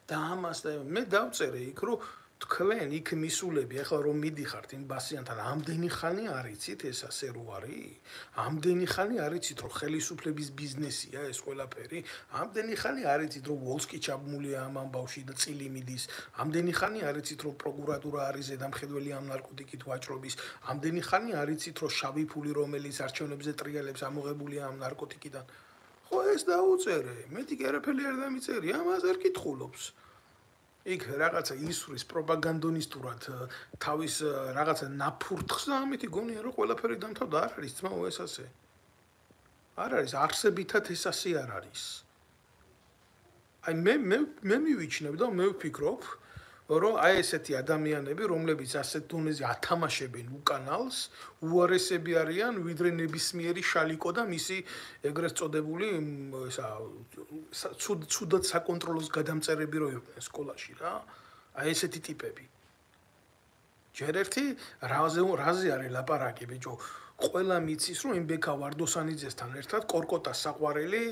და ამას და მე დავწერე იქ რომ თქვენ იქ მისულები ახლა რომ მიდიხართ იმ ბასიანთან ამდენი ხანი არიცით ეს ასე რო არის? ამდენი ხანი არიცით რომ ხელისუფლების ბიზნესია ეს ყველაფერი? ამდენი ხანი არიცით რომ ვოლსკი ჩაბმულია ამ ამბავში და წილი მიდის? ამდენი ხანი არიცით რომ პროკურატურა არის ზედამხედველი ამ ნარკოტიკით ვაჭრობის? ამდენი ხანი არიცით რომ შავი ფული რომელიც არჩევნებზე ტრიალებს ამოღებულია ამ ნარკოტიკიდან? ხო ეს დაუწერე. მეტი კერაფელი არ დამიწერი ამას არ კითხულობს იქ რაღაცა ისვრის პროპაგანდონისტურად თავის რაღაცა ნაფურთხს და ამითი გონია რომ ყველაფერი დამთავრდა. არ არის ძმაო ეს ასე. არ არის არსებითად ეს ასე არ არის. აი მე მე მე მივიჩნევ და მე ვფიქრობ რომ აი ესეთი ადამიანები, რომლებიც ასეთ დონეზე ათამაშებენ უკანალს, უარესები არიან ვიდრე ნებისმიერი შალიკო და მისი ეგრეთ წოდებული ესა ცუდ ცუდად საკონტროლოს გადამწერები რო იყვნენ სკოლაში რა. აი ესეთი ტიპები. ჯერ ერთი რაზე რაზე არის ლაპარაკი ბიჭო? ყველა მიცის რომ იმბექა ვარდოსანიძესთან ერთად კორკოტას საყვარელი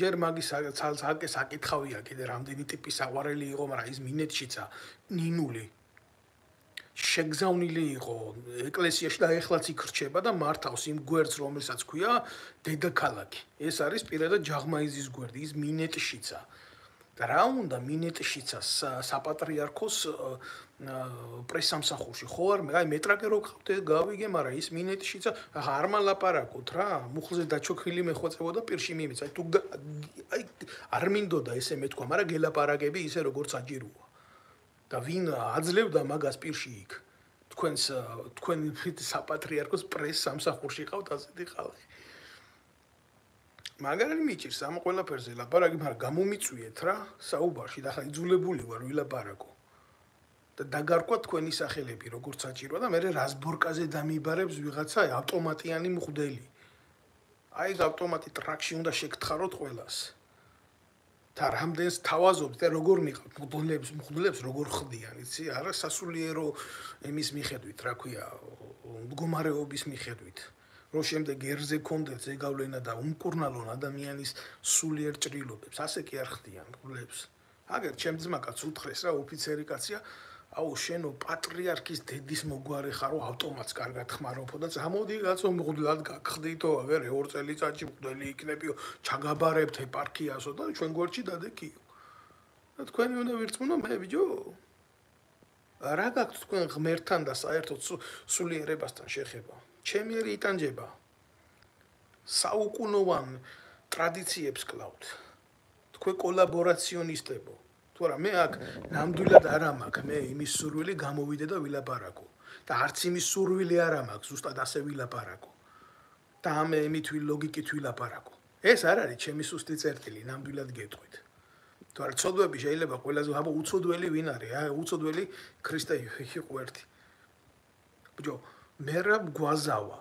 ჯერ მაგის ცალცალკე საკითხავია კიდე რამდენი ტიპის საყვარელი იყო მაგრამ ის მინეთშიცა ნინული. შეგზავნილი იყო ეკლესიაში და ეხლაც იქ რჩება და მართავს იმ გვერდს რომელსაც ქვია დედაქალაქი. ეს არის პირადად ჯაღმაიზის გვერდი ის მინეთშიცა. და რა უნდა მინეტშიცას საპატრიარქოს პრესამსახურში. ხო არ მე აი მეტრაკე რო ხავთ გავიგე მაგრამ ის მინეტშიცა არ მალაპარაკოთ რა. მუხლზე დაჩოქილი მეხვეწებოდა პირში მიმიც აი თუ აი არ მინდოდა ესე მეთქვა მაგრამ გელაპარაკები ისე როგორც აჯიროა და ვინ აძლევდა მაგას პირში იქ? თქვენს თქვენ საპატრიარქოს პრესამსახურში ხავთ ასეთი ხალხი? მაგარი მიჭირს ამ ყველაფერზე ლაპარაკი, მაგრამ გამომიწვიეთ რა საუბარში. და ხა იძულებული ვარ ვილაპარაკო. და დაგარკვა თქვენი სახელები როგორც საჭირო და მე რასბორკაზე დამიბარებს ვიღაცა ავტომატიანი მღვდელი. აი ეს ავტომატი ტრაქში უნდა შეგთხაროთ ყველას. და რამდენს თავაზობთ და როგორ მიყავთ მღვდლებს მღვდლებს როგორ ხდიან იცი არა სასულიერო ემის მიხედვით რა ქვია მდგომარეობის მიხედვით რომ შემდეგ ერზე კონდეთ ზეგავლენა და უმკურნალონ ადამიანის სულიერ ჭრილობებს ასე კი არ ხდიან მღვდლებს აგერ ჩემ ძმაკაც უთხრეს რა ოფიცერი კაცია აუ შენო პატრიარქის დედის მოგვარე ხარო ავტომატს კარგად ხმარობო და წამოდი კაცო მღვდლად გაგხდითო აგერ ორ წელიწადში მღვდელი იქნებიო ჩაგაბარებთ ეპარქიასო და ჩვენ გვერდში დადეკიო და თქვენი უნდა ვირწმუნო მე ბიჭო რა გაქვთ თქვენ ღმერთთან და საერთოდ სულიერებასთან შეხება? ჩემი ერი იტანჯება. საუკუნოვან ტრადიციებს კლავთ. თქვენ კოლაბორაციონისტებო თუ არა მე აქ ნამდვილად არ მაქვს მე იმის სურვილი გამოვიდე და ვილაპარაკო. და არც იმის სურვილი არ მაქვს ზუსტად ასე ვილაპარაკო. და ამ იმით ლოგიკით ვილაპარაკო. ეს არ არის ჩემი სუსტი წერტილი ნამდვილად გეტყვით. თუ არა ცოდვები შეიძლება ყველაზე აბა უცოდველი ვინ არის? აი უცოდველი ქრისტე იყო ერთი ბიჭო მერა გვაზავა?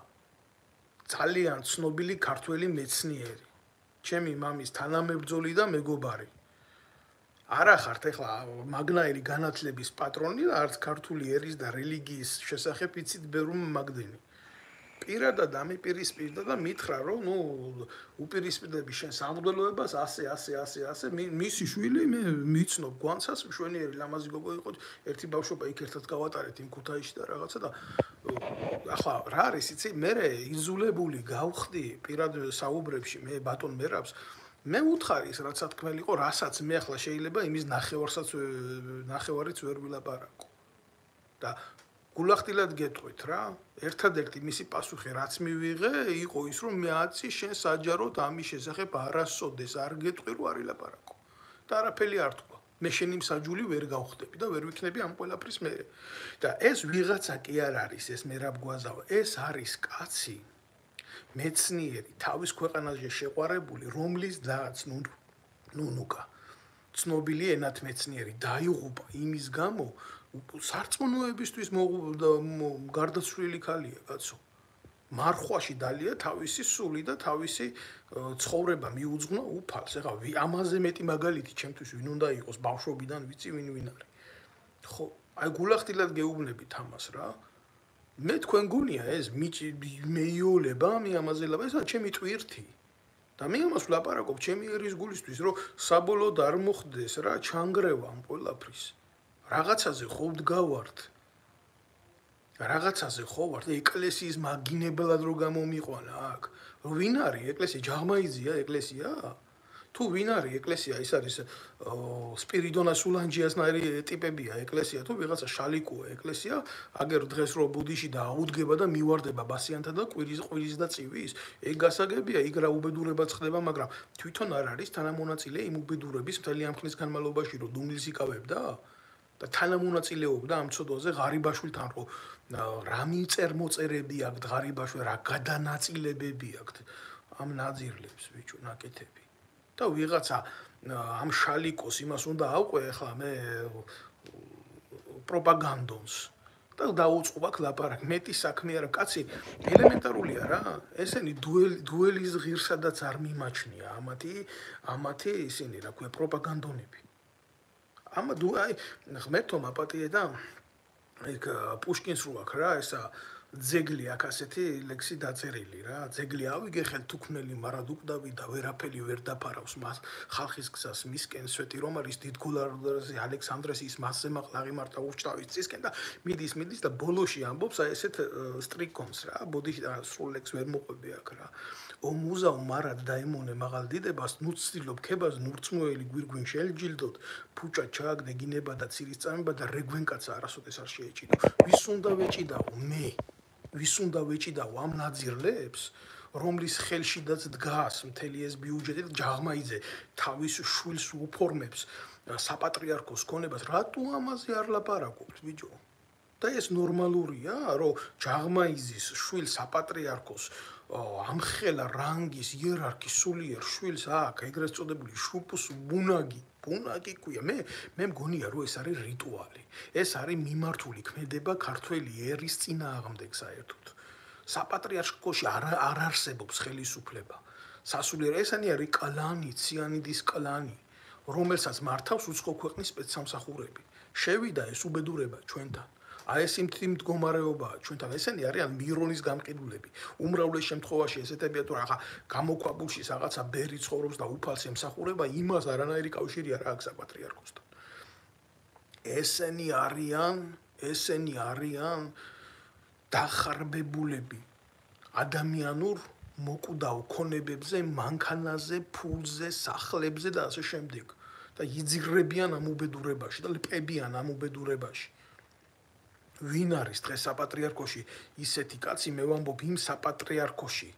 ძალიან ცნობილი ქართველი მეცნიერი. ჩემი მამის თანამებრძოლი და მეგობარი არა ხართ ეხლა მაგნაირი განათლების პატრონი და არც ქართული ერის და რელიგიის შესახებ იცით ბერუმ მაგდენი. პირადად ამიპირისპირდა და მითხრა რომ ნუ უპირისპირდები შენ სამღვდელოებას ასე ასე ასე ასე მისი შვილი მე მიცნობ გვანცას მშვენიერი ლამაზი გოგო იყო ერთი ბავშვობა იქ ერთად გავატარეთ იმ ქუთაისში და რაღაცა და ახლა რა არის იცი მე იზულებული გავხდი პირად საუბრებში მე ბატონ მერაბს მე უთხარი ის რაც თქმელი იყო, რასაც მე ახლა შეიძლება იმის ნახევარსაც ნახევარიც ვერ ვილაპარაკო. და გულახდილად გეტყვით რა, ერთადერთი მისი პასუხი რაც მივიღე, იყო ის რომ მე აცი შენ საჯაროდ ამის შესახებ არასოდეს არ გეტყვი რომ არ ვილაპარაკო. და არაფერი არ თქვა. მე შენი მსაჯული ვერ გავხდები და ვერ ვიქნები ამ ყველაფრის მე. და ეს ვიღაცა კი არ არის ეს მე რა გვაზავა, ეს არის კაცი, მეცნიერი თავის ქვეყანაზე შეყვარებული რომლის დააც ნუ ნუნუკა ცნობილი ენათ მეცნიერი დაიღუპა იმის გამო სარწმუნოებისთვის გარდაცვლილი ქალია კაცო. მარხვაში დალია თავისი სული და თავისი ცხოვრება მიუძღვნა უფალს. ეხა ამაზე მეტი მაგალითი ჩემთვის ვინ უნდა იყოს ბავშვობიდან ვიცი ვინ ვინ არის. ხო აი გულახდილად გეუბნებით ამას რა მე თქვენ გუნია ეს მეიოლება მე ამაზელა ესა ჩემი ტვირთი. და მე ამას ვლაპარაკობ ჩემი ერის გულისთვის რომ საბოლოოდ არ მოხდეს რა ჩანგრევა ამ ყველაფრის. რაღაცაზე ხოვთ გავართ. რაღაცაზე ხო ვართ ეკლესიის მაგინებლად რო გამომიყვანა აქ. ვინ არის ეკლესია? ჯაღმაიზია ეკლესია თუ ვინ არის ეკლესია ის არის სპირიდონა სულანჯიასნაირი ტიპებია ეკლესია თუ ვიღაცა შალიკოა ეკლესია აგერ დღეს რო ბუდიში და აუდგება და მივარდება ბასიანთა და ყვირის ყვირის და წივის ეგ გასაგებია იქ რა უბედურებაც ხდება მაგრამ თვითონ არ არის თანამონაწილე იმ უბედურების მთელი ამ ხნის განმავლობაში რო დუმილს იკავებდა და თანამონაწილეობდა ამ ცოდვაზე ღარიბაშვილთან რო რა მიწერ მოწერები აქვს ღარიბაშვი რა გადანაწილებები აქვს ამ ნაძირლებს ბიჭო ნაკეთები და ვიღაცა ამ შალიკოს იმას უნდა აყვე ახლა მე პროპაგანდონს და დაუწყობა კლაპარაკ მეტი საქმე არა. კაცი ელემენტარულია რა ესენი დუელი დუელის ღირსადაც არ მიმაჩნია ამათი ამათი ისინი რა ქვია პროპაგანდონები. ამა დუ აი ღმერთო მაპატიე და ეგ პუშკინს რო აქ რა ესა ძეგლი აქ ასეთი ლექსი დაწერილი რა. ძეგლი ავიგე ხელთუქმნელი მარადუკდავი და ვერაფერი ვერ დაფარავს მას ხალხის გზას მისკენ სვეტი რომარის დიდგულარზე ალექსანდრეს ის მასზე მაყლაღი მარტა უშტავის წისკენ და მიდის მიდის და ბოლოში ამბობს აი ესეთ სტრიკონს რა. ბოდიში და სრულ ლექს ვერ მოყვები აქ რა. ო მუზაუ მარად დაიმონე მაღალ დიდებას ნუცილობ ქებას ნურწმოელი გვირგვინ შეელჯილდოთ ფუჭა ჩააგდე გინება და ცირის წამება და რეგვენკაცა არასოდეს არ შეეჭიდო ვის უნდა ვეჭიდაო? მე ვის უნდა ვეჭიდაო ამ ნაძირლებს რომლის ხელშიდაც დგას მთელი ეს ბიუჯეტი ჯაღმაიძე თავის შვილს უფორმებს საპატრიარქოს ქონებას რატო ამაზე არ ლაპარაკობთ ბიჭო? და ეს ნორმალურია რომ ჯაღმაიზის შვილ საპატრიარქოს ამხელა რანგის იერარქის სულიერ შვილს აქ ეგრეთ წოდებული შუპუს ბუნაგი ბუნაგი ქვია. მე მე მგონია რომ ეს არის რიტუალი. ეს არის მიმართული ქმედება ქართველი ერის წინააღმდეგ საერთოდ. საპატრიარქოში არ არ არსებობს ხელისუფლება. სასულიერო ესენი არის კლანი ციანიდის კლანი რომელსაც მართავს უცხო ქვეყნის სპეცსამსახურები. შევიდა ეს უბედურება ჩვენთან აი ეს იმთი მდგომარეობაა. ჩვენთან ესენი არიან მირონის გამყიდულები. უმრავლეს შემთხვევაში ესეთებია თუ რა გამოქვაბულში რაღაცა ბერი ცხოვრობს და უფალს ემსახურება იმას არანაირი კავშირი არ აქვს საპატრიარქოსთან. ესენი არიან ესენი არიან დახარბებულები. ადამიანურ მოკვდავ ქონებებზე, მანქანაზე, ფულზე, სახლებზე და ასე შემდეგ. და იძირებიან ამ უბედურებაში და ლპებიან ამ უბედურებაში. ვინ არის დღეს საპატრიარქოში ისეთი კაცი მე ვამბობ იმ საპატრიარქოში.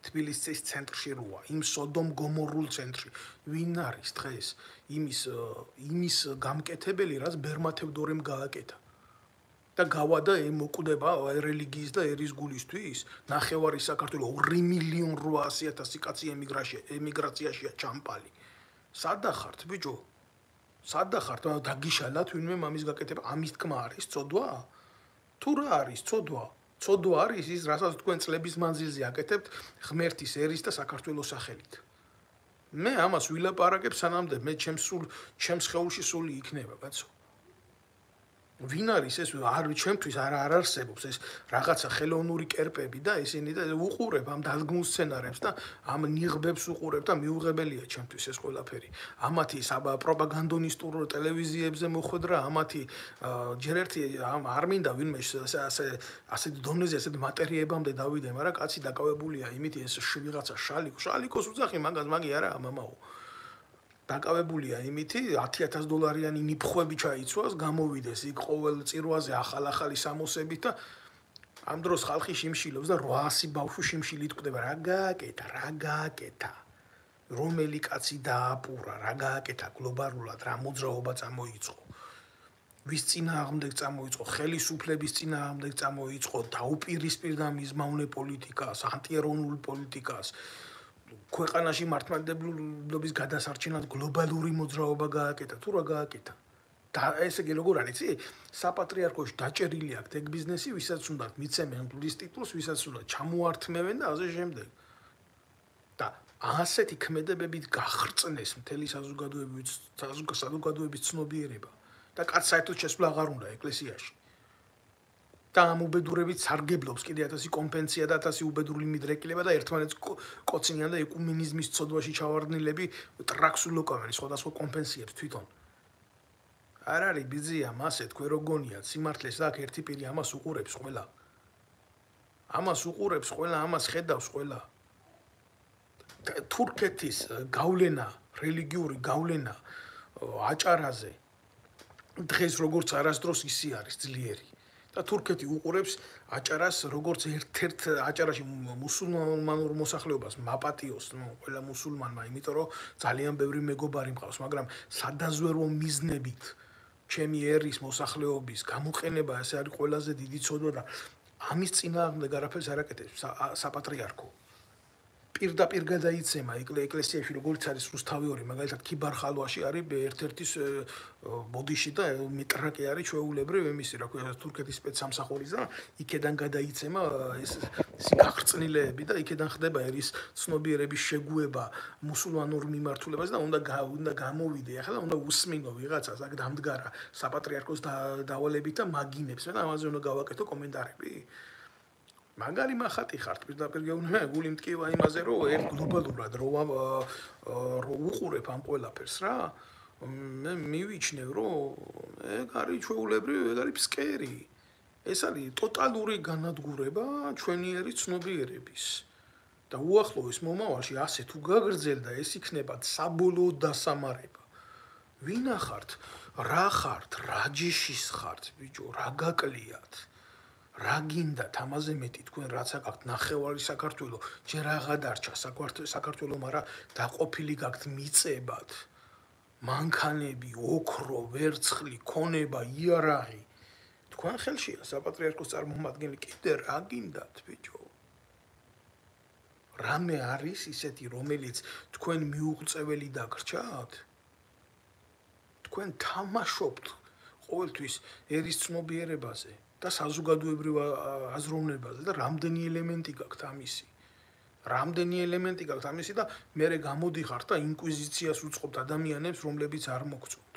თბილისის ცენტრში როა იმ სოდომ გომორულ ცენტრში. ვინ არის დღეს? იმის იმის გამკეთებელი რაც ბერმათევდორემ გააკეთა. და გავადა ემოკვდება რელიგიის და ერის გულისთვის. ნახევარი საქართველოს 2 მილიონ 800000 კაცი ემიგრაცია ემიგრაციაშია ჩამპალი. სადახართ ბიჭო სადახართ დაგიშალა თვინმე მამის გაკეთება. ამის თქმა არის წოდვა თუ რა არის წოდვა წოდვა არის ის რასაც თქვენ წლების მანძილზე აკეთებთ ღმერთის ერის და საქართველოს სახელით. მე ამას ვილაპარაკებ სანამდე. მე ჩემს სულ ჩემს ხეულში სული იქნება კაცო ვინ არის ეს? არ ჩემთვის არ არ არსებობს ეს რაღაცა ხელოვნური კერპები და ისინი და უყურებ ამ დადგმულ სცენარებს და ამ ნიღბებს უყურებ და მიუღებელია ჩემთვის ეს ყველაფერი. ამათი პროპაგანდონისტურ ტელევიზიებზე მოხვედრა ამათი ჯერ ერთი არ მინდა ვინმე ასე ასე დონეზე ასე მატერიებამდე დავიდე მაგრამ კაცი დაკავებულია იმით ეს ვიღაცა შალიკო შალიკოს უძახი მაგას მაგი არა მამაო დაკავებულია იმითი 10000 დოლარიანი ნიფხვები ჩაიცვას, გამოვიდეს იქ ყოველ წირვაზე ახალ-ახალი სამოსებით და ამ დროს ხალხი შიმშილობს და 800 ბავშვი შიმშილით კვდება, რა გააკეთა, რა გააკეთა. რომელი კაცი დააპურა, რა გააკეთა გლობალურად, რა მოძრაობა წამოიწყო. ვის წინააღმდეგ წამოიწყო, ხელისუფლების წინააღმდეგ წამოიწყო, დაუპირისპირდა მიზმავნე პოლიტიკას, ანტიერონული პოლიტიკას. ქვეყანაში მართლმადიდებლობის გადასარჩენად გლობალური მოძრაობა გააკეთა. თუ რა გააკეთა? და ესე იგი როგორ არის იცი? საპატრიარქოში დაჭერილი აქვს ეგ ბიზნესი ვისაც უნდა მიცემენ ტურისტ ტიტულს ვისაც უნდა ჩამოართმევენ და ასე შემდეგ. და ასეთი ქმედებებით გახრწნეს მთელი საზოგადოების საზოგადოების ცნობიერება. და კაც საერთოდ შესვლა აღარ უნდა ეკლესიაში და ამ უბედურებით სარგებლობს. კიდე 1000 კონფენსია და 1000 უბედურული მიდრეკილება და ერთმანეთს კოცინიან და ეკუმინიზმის წოდვაში ჩავარდნილები ტრაქს ულოკავენ სხვადასხვა კონფენსიებს თვითონ. არ არის ბიზია მასე თქვენ როგონია სიმართლეს აქ ერთი პირი ამას უყურებს ყველა. ამას უყურებს ყველა ამას ხედავს ყველა. თურქეთის გავლენა რელიგიური გავლენა აჭარაზე დღეს როგორც არასდროს ისი არის ძლიერი და თურქეთი უყურებს აჭარას როგორც ერთ-ერთ აჭარაში მუსულმანურ მოსახლეობას მაპატიოს, ნუ ყველა მუსულმანმა, იმიტომ რომ ძალიან ბევრი მეგობარი მყავს, მაგრამ სადაზვერო მიზნებით ჩემი ერის მოსახლეობის გამოყენება ეს არის ყველაზე დიდი ცოდვა და ამის წინააღმდეგ არაფერს არ აკეთებს საპატრიარქო. პირდაპირ გადაიცემა ეკლესიაში როგორც არის რუსთავი მაგალითად ქიბარხალვაში არის ერთ-ერთი ბოდიში და მიტრაკი არის ჩვეულებრივ იმისი რა ქვია თურქეთის სპეცსამსახურის და იქედან გადაიცემა ეს სიგახრწნილეები და იქედან ხდება ერის ცნობიერების შეგუება მუსულმანურ მიმართულებას და უნდა უნდა გამოვიდე ახლა უნდა უსმინო ვიღაცას აქ დამდგარა საპატრიარქოს დავალებით და მაგინებს და ამაზე უნდა გავაკეთო კომენტარები მაგარი მახატი ხართ. პირდაპირ გული მткиვა იმაზე რომ ერთ გლობალურად რო უყურებ ამ ყველაფერს რა მე მივიჩნევ რომ ეგ არის ჩვეულებრივი ეგ არის ფსკერი. ეს არის ტოტალური განადგურება ჩვენიერი ცნობიერების. და უახლოეს მომავალში ასე თუ გაგრძელდა ეს იქნება საბოლოო დასამარება. ვინ ახართ რა ხართ? რა ჯიშის ხართ? ბიჭო რა გაკლიათ? რა გინდათ ამაზე მეტი თქვენ რაც აკაქვთ ნახევარი საქართველო. ჯერ აღა დარჩა საქართველო მაგრამ დაყოფილი გაქვთ მიწებად. მანქანები ოქრო ვერცხლი ქონება იარაღი. თქვენ ხელშია საპატრიარქოს წარმომადგენელი კიდე რა გინდათ ბიჭო რამე არის ისეთი, რომელიც თქვენ მიუღწეველი დაგრჩათ? თქვენ თამაშობთ ყოველთვის ერის ცნობიერებაზე და საზოგადოებრივ აზროვნებაზე და რამდენი ელემენტი გაქვთ ამისი? რამდენი ელემენტი გაქვთ ამისი და მე გამოდიხართ და ინკვიზიციას უწყობთ ადამიანებს, რომლებიც არ მოგწონთ.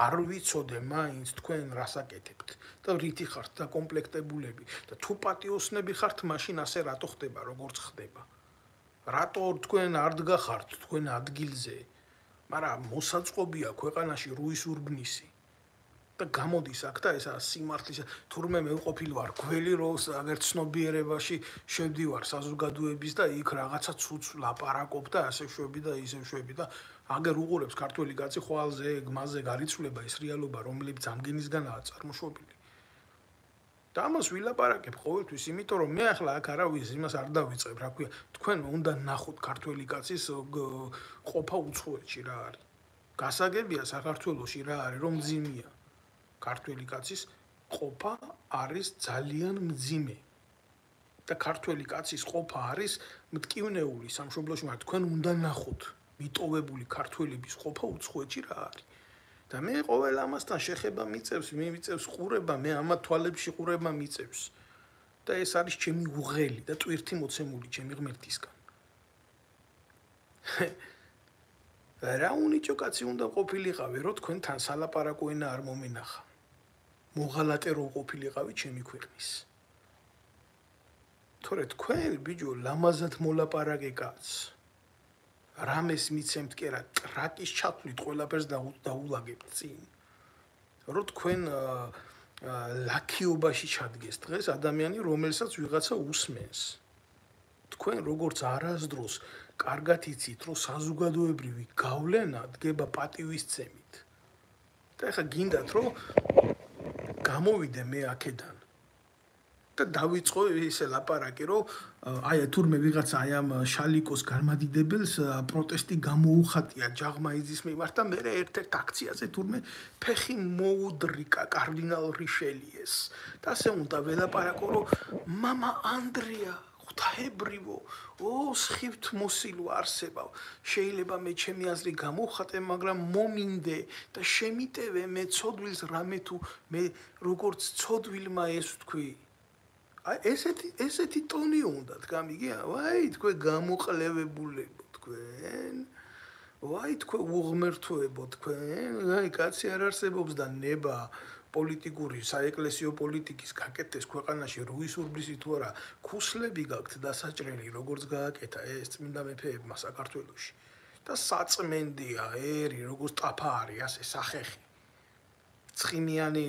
არ ვიცოდე მაინც თქვენ რასაკეთებთ და რითი ხართ და კომპლექტებულები და თუ პატიოსნები ხართ, მაშინ ასე რატო ხდება, როგორც ხდება? რატო თქვენ არ დგახართ თქვენ ადგილზე? მაგრამ მოსაწყობია ქვეყანაში რუის ურბნისი. და გამოდის აქ და ესა სიმართლის თურმე მე ვყოფილი ვარ. გველი როს აგერ ცნობიერებაში შევდივარ საზოგადოების და იქ რაღაცა ცუც ლაპარაკობ და ასე შვები და ისე შვები და აგერ უყურებს ქართველი კაცი ხვალზე გმაზე გარიცვლება ეს რეალობა რომელიც ამგენისგანაა წარმოშობილი. და ამას ვილაპარაკებ ყოველთვის იმიტომ რომ მე ახლა აქ არავის იმას არ დავიწყებ რა ქვია თქვენ უნდა ნახოთ ქართველი კაცის ყოფა უცხოეთში რა არის. გასაგებია საქართველოსი რა არის რომ ძიმია ქართველი კაცის ყოფა არის ძალიან მძიმე. და ქართველი კაცის ყოფა არის მტკივნეული სამშობლოში, მაგრამ თქვენ უნდა ნახოთ, მიტოვებული ქართველების ყოფა უცხოეთში რა არის. და მე ყოველ ამასთან შეხება მიწევს, მე მიწევს ყურება, მე ამა თვალებში ყურება მიწევს. და ეს არის ჩემი უღელი და ტვირთი მოცემული ჩემი ღმერთისგან. რა უნიჭო კაცი უნდა ყოფილიყავი, რომ თქვენთან სალაპარაკო ენა არ მომენახა. მოღალატე რო ყოფილიყავი ჩემი ქვეყნის. თორე თქვენ ბიჭო ლამაზად მოლაპარაკე კაც. რამეს მიცემთ კი რა ტრაკის ჩათვლით ყველაფერს დაულაგებთ წინ. რო თქვენ ლაქიობაში ჩადგეს დღეს ადამიანი რომელსაც ვიღაცა უსმენს. თქვენ როგორც არასდროს კარგად იცით რომ საზოგადოებრივი გავლენა დგება პატივისცემით. და ეხა გინდათ რომ გამოვიდე მე აქედან და დავიწყო ისე ლაპარაკი რომ აი თურმე ვიღაცა აი ამ შალიკოს განმადიდებელს პროტესტი გამოუხატია ჯაღმაიძის მიმართ და მე ერთ-ერთ აქციაზე თურმე ფეხი მოუდრიკა კარდინალ რიშელიეს და ასე უნდა ველაპარაკო რომ мама ანდრია ღვთაებრივო ო სხივთ მოსილო არსებავ. შეიძლება მე ჩემი აზრი გამოვხატე მაგრამ მომინდე და შემიტევე მე ცოდვილს რამე თუ მე როგორც ცოდვილმა ეს თქვი. აი ესეთი ესეთი ტონი უნდა გამიგია ვაი თქვენ გამოყლევებულებო თქვენ. ვაი თქვენ უღმერთოებო თქვენ. აი კაცი არ არსებობს და ნება პოლიტიკური საეკლესიო პოლიტიკის გაკეთდეს ქვეყანაში რუისურბლისი თუ არა ქუსლები გაქვთ დასაჭრელი როგორც გააკეთა ეს წმინდა მეფეებმა საქართველოში. და საწმენდია ერი როგორც ტაფარი ასე სახეხი. ცხიმიანი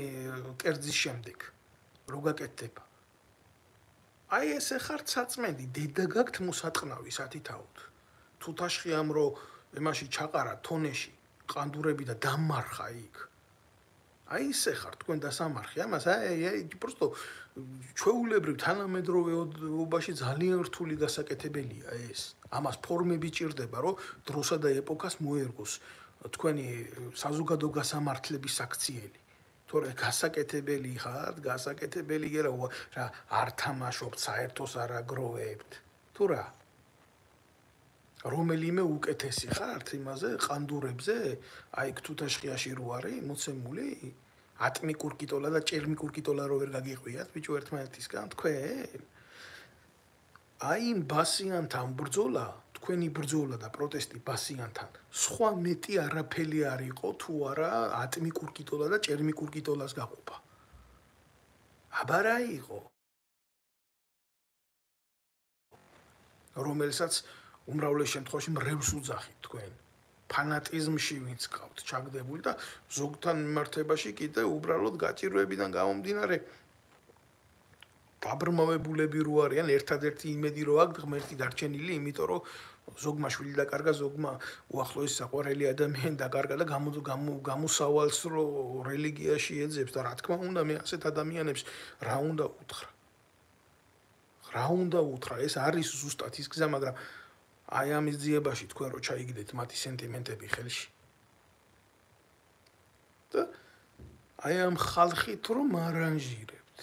კერძის შემდეგ რო გაკეთდება. აი ეს ხარ საწმენდი დედა გაქვთ მოსატყნავი სათითაოდ. თუ თაშხი ამ რო იმაში ჩაყარა თონეში ყანდურები და დამარხა იქ აი ისე ხარ თქვენ დასამარხი ამას აი აი просто ჩვეულებრივ თანამედროვეობაში ძალიან რთული გასაკეთებელია ეს ამას ფორმები ჭირდება რომ დროსა და ეპოქას მოერგოს თქვენი საზოგადო გასამართლების აქციელი თორე გასაკეთებელი ხარ გასაკეთებელი კი რა არ თამაშობთ საერთოს არ აგროვებთ თუ რა რომელიმე უკეთესი ხართ იმაზე ყანდურებზე აი ქთუთაშხიაში რო არის მოცემული ატმიკურ კიტოლა და ჭერმიკურ კიტოლა რო ვერ გაგიყვიათ ბიჭო ერთმანეთისგან თქვენ. აი იმ ბასიანთან ბრძოლა თქვენი ბრძოლა და პროტესტი ბასიანთან სხვა მეტი არაფერი არ იყო თუ არა ატმიკურ კიტოლა და ჭერმიკურ კიტოლას გაყოფა. აბარა იყო. რომელსაც უმრავლეს შემთხვევაში მრევს უძახით თქვენ ფანატიზმში ვინც ყავთ ჩაგდებული და ზოგთან მიმართებაში კიდე უბრალოდ გაჭირვებიდან გამომდინარე დაბრმავებულები რო არიან ერთადერთი იმედი რო აქვს ღმერთი დარჩენილი იმიტომ რომ ზოგმა შვილი დაკარგა ზოგმა უახლოესი საყვარელი ადამიანი დაკარგა და გამო გამოსავალს რო რელიგიაში ეძებს და რა თქმა უნდა მე ასეთ ადამიანებს რა უნდა უთხრა? რა უნდა უთხრა? ეს არის ზუსტად ის გზა მაგრამ აი ამის ძიებაში თქვენ რო ჩაიგდეთ მათი სენტიმენტები ხელში? და აი ამ ხალხით რომ არანჟირებთ.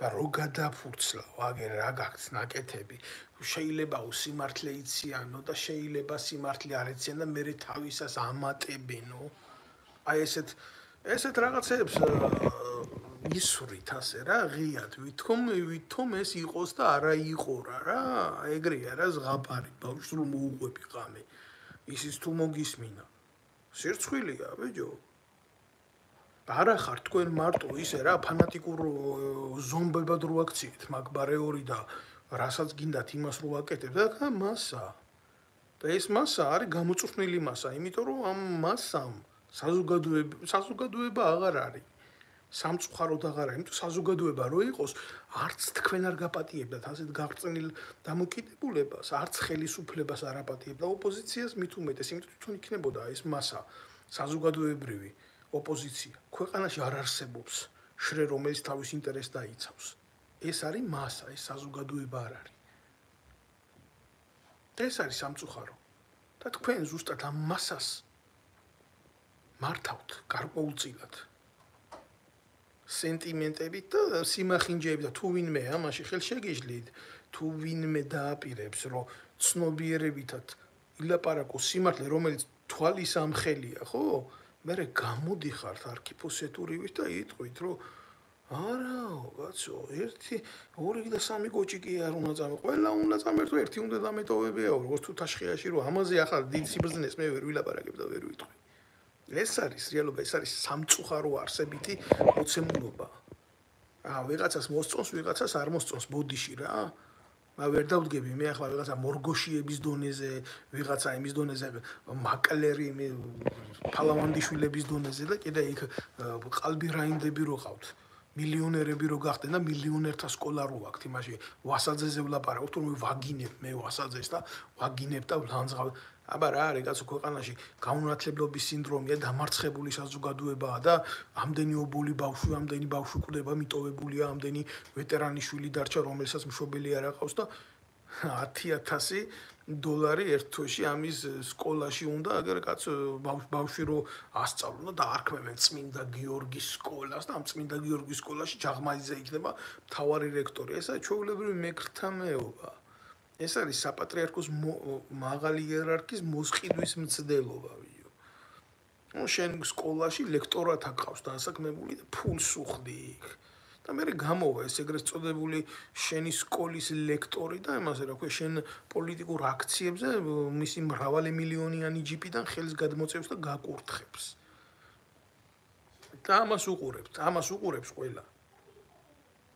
და რო გადაფურცლავ აგერ რა გაქვს ნაკეთები? შეიძლება უსიმართლე იციანო და შეიძლება სიმართლე არ იციან და მე თავისას ამატებინო. აი ესეთ ესეთ რაღაცებს ისვრით ასე რა ღიად ვითომ ვითომ ეს იყოს და არა იყო რა. რა ეგრეა რა ზღაპარი ბავშვს რომ მოუყვები ღამე. ისიც თუ მოგისმინა. სირცხვილია ბიჭო არა ხარ თქვენ მარტო ისე რა ფანატიკურ ზომბებად რო აქციეთ მაგ ბარეორი და რასაც გინდათ იმას რო აკეთებ და მასა. და ეს მასა არის გამოწვნილი მასა იმიტომ რომ ამ მასამ საზოგადოება საზოგადოება აღარ არის სამწუხაროდ აღარა. იმიტომ საზოგადოება რო იყოს არც თქვენ არ გაპატიებდათ ასეთ გაღწნილ დამოკიდებულებას არც ხელისუფლებას არ აპატიებდა ოპოზიციას მით უმეტეს. იმიტომ თვითონ იქნებოდა ეს მასა საზოგადოებრივი ოპოზიცია. ქვეყანაში არ არსებობს შრე რომელიც თავის ინტერესს დაიცავს. ეს არის მასა ეს საზოგადოება არ არის. ეს არის სამწუხარო. და თქვენ ზუსტად ამ მასას მართავთ გარკვეულწილად სენტიმენტებით და სიმახინჯეებით და თუ ვინმე ამაში ხელშეგიძლით თუ ვინმე დააპირებს რომ ცნობიერებითად ილაპარაკო სიმართლე რომელიც თვალის ამხელია ხო მე გამოდიხართ არქიფოსეთურივით და იტყვით რომ არაო, კაცო, ერთი, ორი და სამი კოჭი კი არ უნდა წამე. ყველა უნდა წამერთო, ერთი უნდა დამეტოვებიაო, როგორც თუ თაშხიაში რო ამაზე ახალ დიდ სიბრძნეს მე ვერ ვილაპარაკებ და ვერ ვიტყვი. ეს არის რეალობა, ეს არის სამწუხარო არსებითი მოცემულობა. აა, ვიღაცას მოსწონს, ვიღაცას არ მოსწონს ბოდიში რა. მე ვერ დავდგები, მე ახლა ვიღაცა მორგოშიების დონეზე, ვიღაცა იმის დონეზე, მაკლერი, მე ფალავანდიშვილების დონეზე და კიდე იქ ყალბი რაინდები რო ყავთ. მილიონერები რო გახდნენ და მილიონერთა სკოლა რო აქვს იმაში ვასაძეზე ვლაპარაკობ თუ ვაგინებ მე ვასაძეს და ვაგინებ და ლანძღავ აბა რა არის? კაცო ქვეყანაში გაუნათლებლობის სინდრომია დამარცხებული საზოგადოებაა და ამდენი ობოლი ბავშვი ამდენი ბავშვი კვდება მიტოვებულია ამდენი ვეტერანი შვილი დარჩა რომელსაც მშობელი არ აყავს და 10000 დოლარი ერთ თვეში ამის სკოლაში უნდა აგერ კაც ბავშვი რო ასწავლო და არქმევენ წმინდა გიორგის სკოლას და ამ წმინდა გიორგის სკოლაში ჯაღმაიძე იქნება მთავარი რექტორი ესა ჩვეულებრივი მეკრთამეობა ეს არის საპატრიარქოს მაღალი იერარქიის მოსყიდვის მცდელობა ვიო. ნუ შენ სკოლაში ლექტორად აკავს დასაქმებული და ფულს უხდი იქ. და მე გამოვა ეს ეგრეთ წოდებული შენი სკოლის ლექტორი და იმასე რა ქვია შენ პოლიტიკურ აქციებზე მისი მრავალი მილიონიანი ჯიპიდან ხელს გადმოწევს და გაკურთხებს. და ამას უყურებთ ამას უყურებს ყველა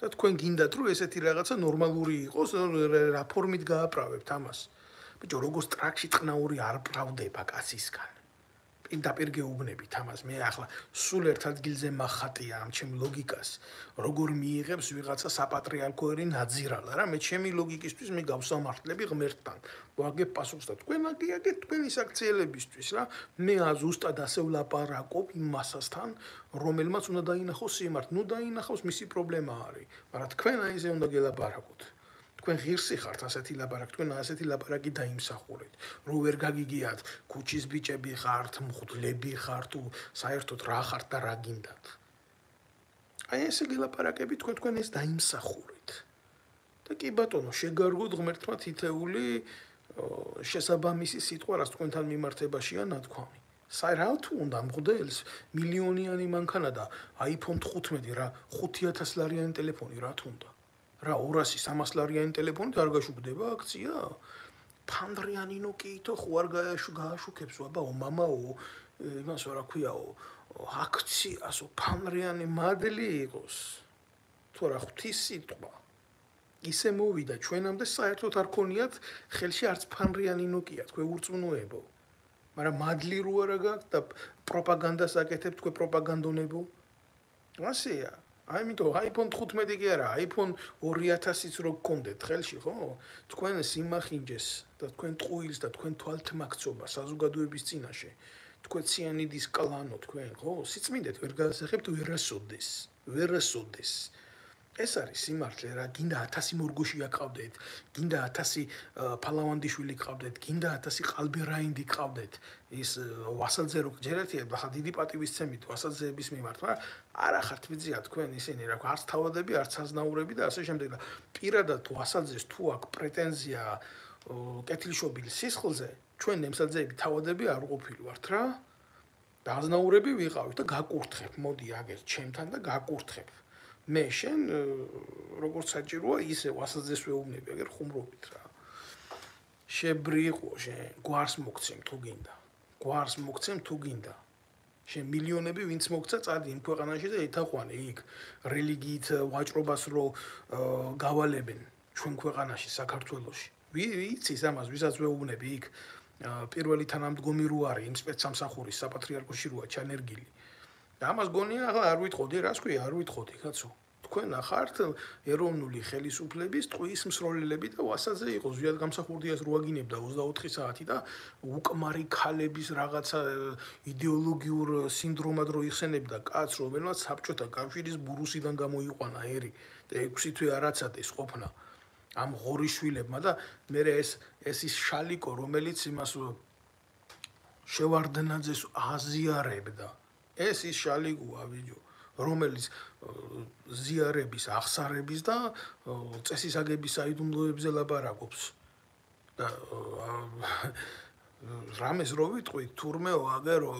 და თქვენ გინდათ რომ ესეთი რაღაცა ნორმალური იყოს, რა ფორმით გააправებთ ამას. ბიჭო, როგორც ტრაქში წყნაური არ პრავდება კაცისგან. პირდაპირ გეუბნებით ამას. მე ახლა სულ ერთ ადგილზე מחატია ამ ჩემ ლოგიკას. როგორ მიიღებს ვიღაცა საპატრიარქო ერი ნაძირალა რა მე ჩემი ლოგიკისთვის მე გავსამართლები ღმერთთან. ვაგებ პასუხს და თქვენ აგიაგეთ თქვენი საქციელებისთვის რა? მე ზუსტად ასე ვლაპარაკობ იმ მასასთან რომელმაც უნდა დაინახოს სიმართ. ნუ დაინახოს მისი პრობლემა არის. მაგრამ თქვენ აი ესე უნდა გელაპარაკოთ თქვენ ღირსი ხართ ასეთი ლაპარაკი, თქვენ ასეთი ლაპარაკი დაიმსახურეთ. რო ვერ გაგიგიათ, ქუჩის ბიჭები ხართ, მღვდლები ხართ, თუ საერთოდ რა ხართ და რა გინდათ. აი ესე გელაპარაკები თქვენ თქვენ ეს დაიმსახურეთ. და კი ბატონო, შეგარგოთ ღმერთმა თითეული შესაბამისი სიტყვა, რაც თქვენთან მიმართებაშია ნათქვამი. საერთოდ რა თუ უნდა მღვდელს მილიონიანი მანქანა და iPhone 15 რა 5000 ლარიანი ტელეფონი რა თუნდა? რა 200-300 ლარიანი ტელეფონით არ გაშუქდება აქცია? ფანდრიანი ნოკიითო ხო არ გააშუქებს აბაო მამაო იმას რა ქვიაო აქციასო ფანდრიანი მადლი იყოს. თუ რა ღვთის სიტყვა. ისე მოვიდა ჩვენამდე საერთოდ არ ქონიათ ხელში არც ფანდრიანი ნოკია თქვენ ურწმუნოებო. მაგრამ მადლი რო არა გაქვთ და პროპაგანდას აკეთებთ თქვენ პროპაგანდონებო. ასეა აი იმიტომ iPhone 15 კი არა, iPhone 2000-იც რო გქონდეთ ხელში, ხო? თქვენ სიმახინჯეს და თქვენ ტყუილს და თქვენ თვალთმაქცობა საზოგადოების წინაშე. თქვენ ციანიდის კლანო თქვენ, ხო? სიწმინდეთ ვერ გასახებთ ვერასოდეს. ვერასოდეს. ეს არის სიმართლე რა, გინდა 1000 მორგოში აკავდეთ, გინდა 1000 ფალავანდიშვილი ყავდეთ, გინდა 1000 ყალბერაინდი ყავდეთ. ის ვასალძე რო ჯერეთია, ხა დიდი პატივისცემით ვასალძეების მიმართ, მაგრამ არა ხართ ვიძია თქვენ ისინი რა, არც თავადები, არც აზნაურები და ასე შემდეგ და პირადად ვასალძეს თუ აქვს პრეტენზია კეთილშობილი სისხლზე, ჩვენ ნემსაძეები თავადები არ ყოფილვართ რა. და აზნაურები ვიყავით და გაკურთხებ, მოდი აგერ ჩემთან და გაკურთხებ. მე შენ როგორც საჭიროა ისე ვასაძეს ვეუბნები აგერ ხუმრობით რა. შებრიყო შენ გვარს მოგცემ თუ გინდა? გვარს მოგცემ თუ გინდა? შენ მილიონები ვინც მოგცა წადი იმ ქვეყანაში და ეთაყვანე იქ. რელიგიით ვაჭრობას რო გავალებენ ჩვენ ქვეყანაში საქართველოში. ვიცის ამას ვისაც ვეუბნები იქ. პირველი თანამდგომი რო არის იმ სპეცსამსახურის საპატრიარქოში როა ჩანერგილი და ამას გონია ახლა არ ვიტყოდი, რას ქვია, არ ვიტყოდი, კაცო. თქვენ ახართ ეროვნული ხელისუფლების ტყვის მსროლელები და ვასაზე იყო ზვიად გამსახურდიას როაგინებდა 24 საათი და უკმარი ქალების რაღაცა იდეოლოგიურ სინდრომად რო იხსენებდა. კაც რომელსაც საბჭოთა კავშირის ბურუსიდან გამოიყვანა ერი. და 6 თვე არაცადეს ყოფნა ამ ღორიშვილებმა და მე ეს ეს ის შალიკო რომელიც იმას შევარდნაძეს აზიარებდა ეს ის შალიგუა ვიჯო რომელიც ზიარების ახსარების და წესისაგების საიდუმლოებზე ლაბარაკობს და რამეს რო ვიტყვი თურმეო აგერო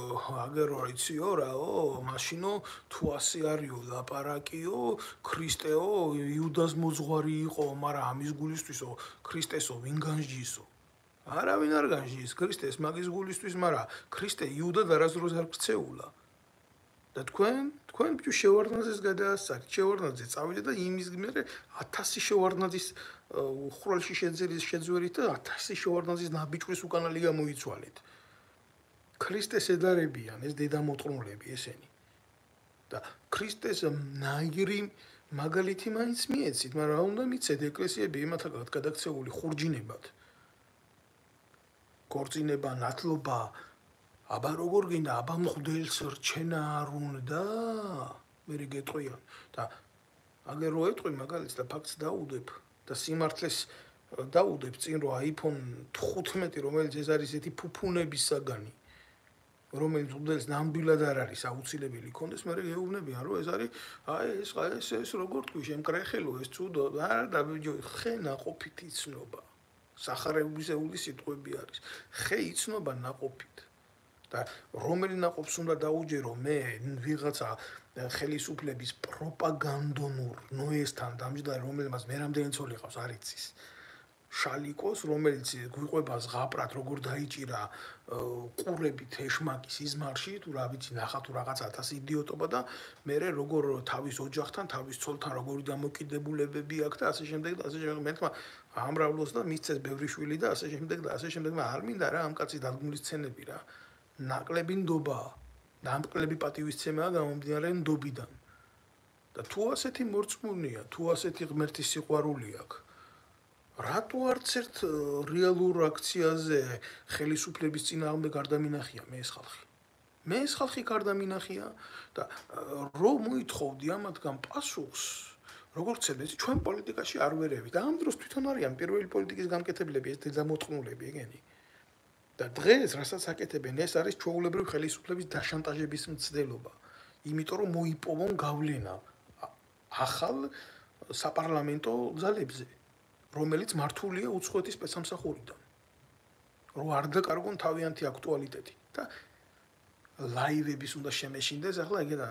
აგერო იციო რაო მაშინო თუ ასე არისო ლაპარაკიო ქრისტეო იუდას მოძღვარი იყო მაგრამ ამის გულისთვისო ქრისტესო ვინ განჯისო არავინ არ განჯის ქრისტეს მაგის გულისთვის მაგრამ ქრისტე იუდა დარაზროს არ ქცეულა და თქვენ თქვენ ბიჭო შევარდნაძეს გადაასწარით შევარდნაძე წავიდა და იმის მერე 1000 შევარდნაძის ხროლში შეძერის შეძვერით და 1000 შევარდნაძის ნაბიჭვის უკანალი გამოიცვალეთ ქრისტეს ედარებიან ეს დედამოწმულები ესენი. და ქრისტეს ნაირი მაგალითი მაინც მიეცით მაგრამ რა უნდა მიცეთ ეკლესიები იმათაგად გადაქცეული ხურჯინებად. გორწინება ნათლობა აბა როგორ გინდა? აბა მღვდელს რჩენა არ უნდა? მე გეტყვიან და აგე რო ეტყვი მაგალითს და ფაქტს დაუდებ და სიმართლეს დაუდებ წინ რო iPhone 15 რომელიც ეს არის ესეთი ფუფუნების საგანი რომელიც მღვდელს ნამდვილად არ არის აუცილებელი კონდეს მე გეუბნებიან რომ ეს არის აი ეს ეს ეს როგორ თქვი შემკრეხელო ეს ცუდო არა და ხე ناقოფით იცნობა. სახარებისეული სიტყვები არის. ხე იცნობა ناقოფით და რომელი ناقობს უნდა დაუჯერო მე ვიღაცა ხელისუფლების პროპაგანდონურ ნოესთან დამჯდარი რომელმაც მე რამდენი ცოლი ყავს არ იცის. შალიკოს, რომელიც გვიყვება ზღაპრად, როგორ დაიჭირა ყურებით ეშმაკის იზმარში, თუ რა ვიცი, ნახა თუ რაღაც 1000 იდიოტობა და მე როგორ თავის ოჯახთან, თავის ცოლთან როგორი დამოკიდებულებები აქვს და ასე შემდეგ და ასე შემდეგ. მეთქვა ამრავლოს და მისცეს ბევრი შვილი და ასე შემდეგ და ასე შემდეგ. და არ მინდა რა ამ კაცის დადგმული სცენები რა. ნაკლები ნდობა ნაკლები პატივისცემაა გამომდინარე ნდობიდან. და თუ ასეთი მორწმუნეა თუ ასეთი ღმერთის სიყვარული აქვს რატო არც ერთ რეალურ აქციაზე ხელისუფლების წინააღმდეგ გარდამინახია მე ეს ხალხი? მე ეს ხალხი გარდამინახია და რომ მოითხოვდი ამათგან პასუხს როგორც წესი ჩვენ პოლიტიკაში არ ვერევით და ამ დროს თვითონ არიან პირველი პოლიტიკის გამკეთებლები ეს დედამოწყნულები ეგენი და დღეს რასაც აკეთებენ ეს არის ჩვეულებრივი ხელისუფლების დაშანტაჟების მცდელობა. იმიტომ რომ მოიპოვონ გავლენა ახალ საპარლამენტო ძალებზე რომელიც მართულია უცხოეთის სპეცსამსახურიდან რომ არ დაკარგონ თავიანთი აქტუალიტეტი. და ლაივების უნდა შემეშინდეს ახლა ეგედა